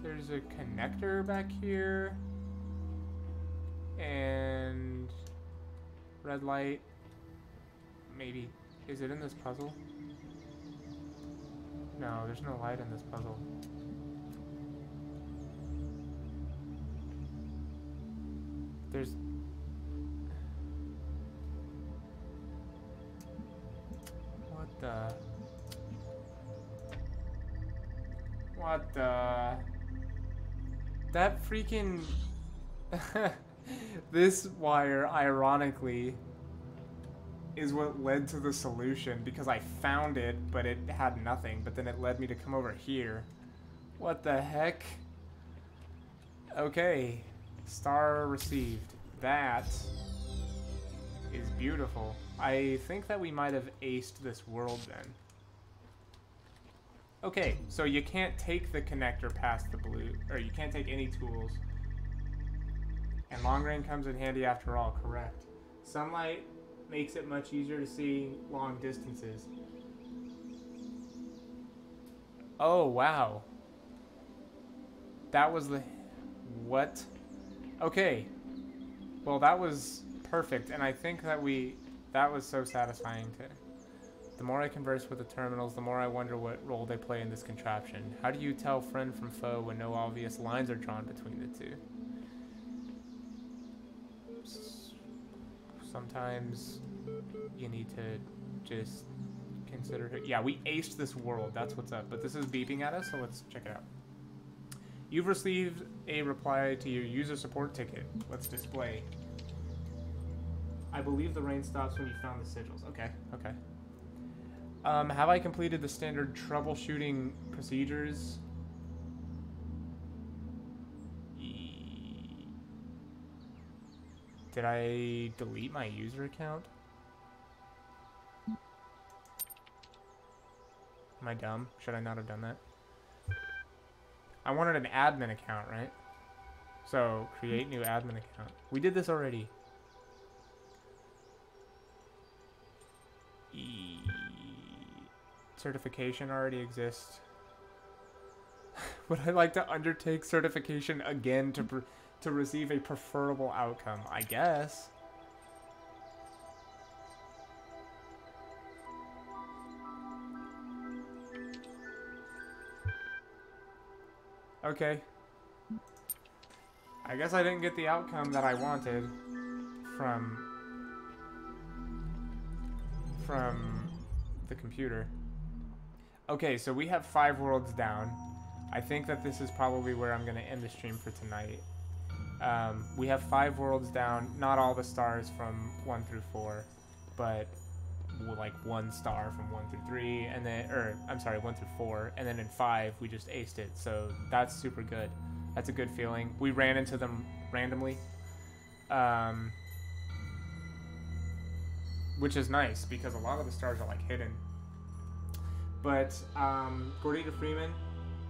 There's a connector back here. And red light. Maybe. Is it in this puzzle? No, there's no light in this puzzle. There's... What the... What the... That freaking... this wire, ironically, is what led to the solution because I found it, but it had nothing. But then it led me to come over here. What the heck? Okay. Star received. That is beautiful. I think that we might have aced this world then. Okay, so you can't take the connector past the blue, or you can't take any tools. And long range comes in handy after all, correct. Sunlight makes it much easier to see long distances. Oh, wow. That was the... What? Okay. Well, that was perfect, and I think that we... That was so satisfying to... The more I converse with the terminals, the more I wonder what role they play in this contraption. How do you tell friend from foe when no obvious lines are drawn between the two? Sometimes you need to just consider. Yeah, we aced this world. That's what's up. But this is beeping at us, so let's check it out. You've received a reply to your user support ticket. Let's display. I believe the rain stops when you found the sigils. Okay, okay. Um, have I completed the standard troubleshooting procedures? Did I delete my user account? Am I dumb? Should I not have done that? I wanted an admin account, right? So, create new admin account. We did this already. E certification already exists. Would I like to undertake certification again to to receive a preferable outcome? I guess. Okay. I guess I didn't get the outcome that I wanted from from the computer. Okay, so we have five worlds down. I think that this is probably where I'm going to end the stream for tonight. Um, we have five worlds down, not all the stars from 1 through 4, but like one star from 1 through 3, and then, or I'm sorry, 1 through 4, and then in 5 we just aced it, so that's super good. That's a good feeling. We ran into them randomly. Um, which is nice because a lot of the stars are like hidden. But um, Gordita Freeman,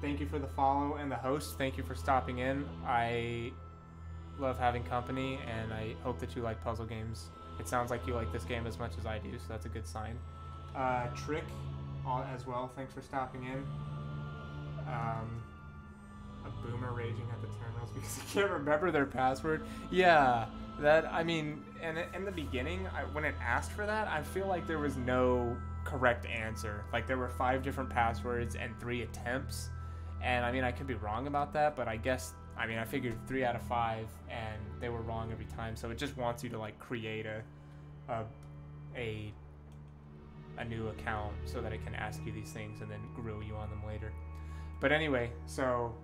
thank you for the follow, and the host, thank you for stopping in. I love having company, and I hope that you like puzzle games. It sounds like you like this game as much as I do, so that's a good sign. Uh, Trick, as well, thanks for stopping in. Um, a boomer raging at the terminals because he can't remember their password. Yeah, that I mean, and in the beginning, I, when it asked for that, I feel like there was no correct answer. Like there were five different passwords and three attempts, and I mean, I could be wrong about that, but I guess I mean, I figured three out of five, and they were wrong every time. So it just wants you to like create a a a, a new account so that it can ask you these things and then grill you on them later. But anyway, so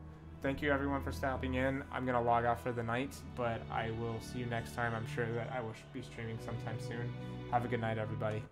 thank you everyone for stopping in. I'm to log off for the night, but I will see you next time. I'm sure that I will be streaming sometime soon. Have a good night, everybody.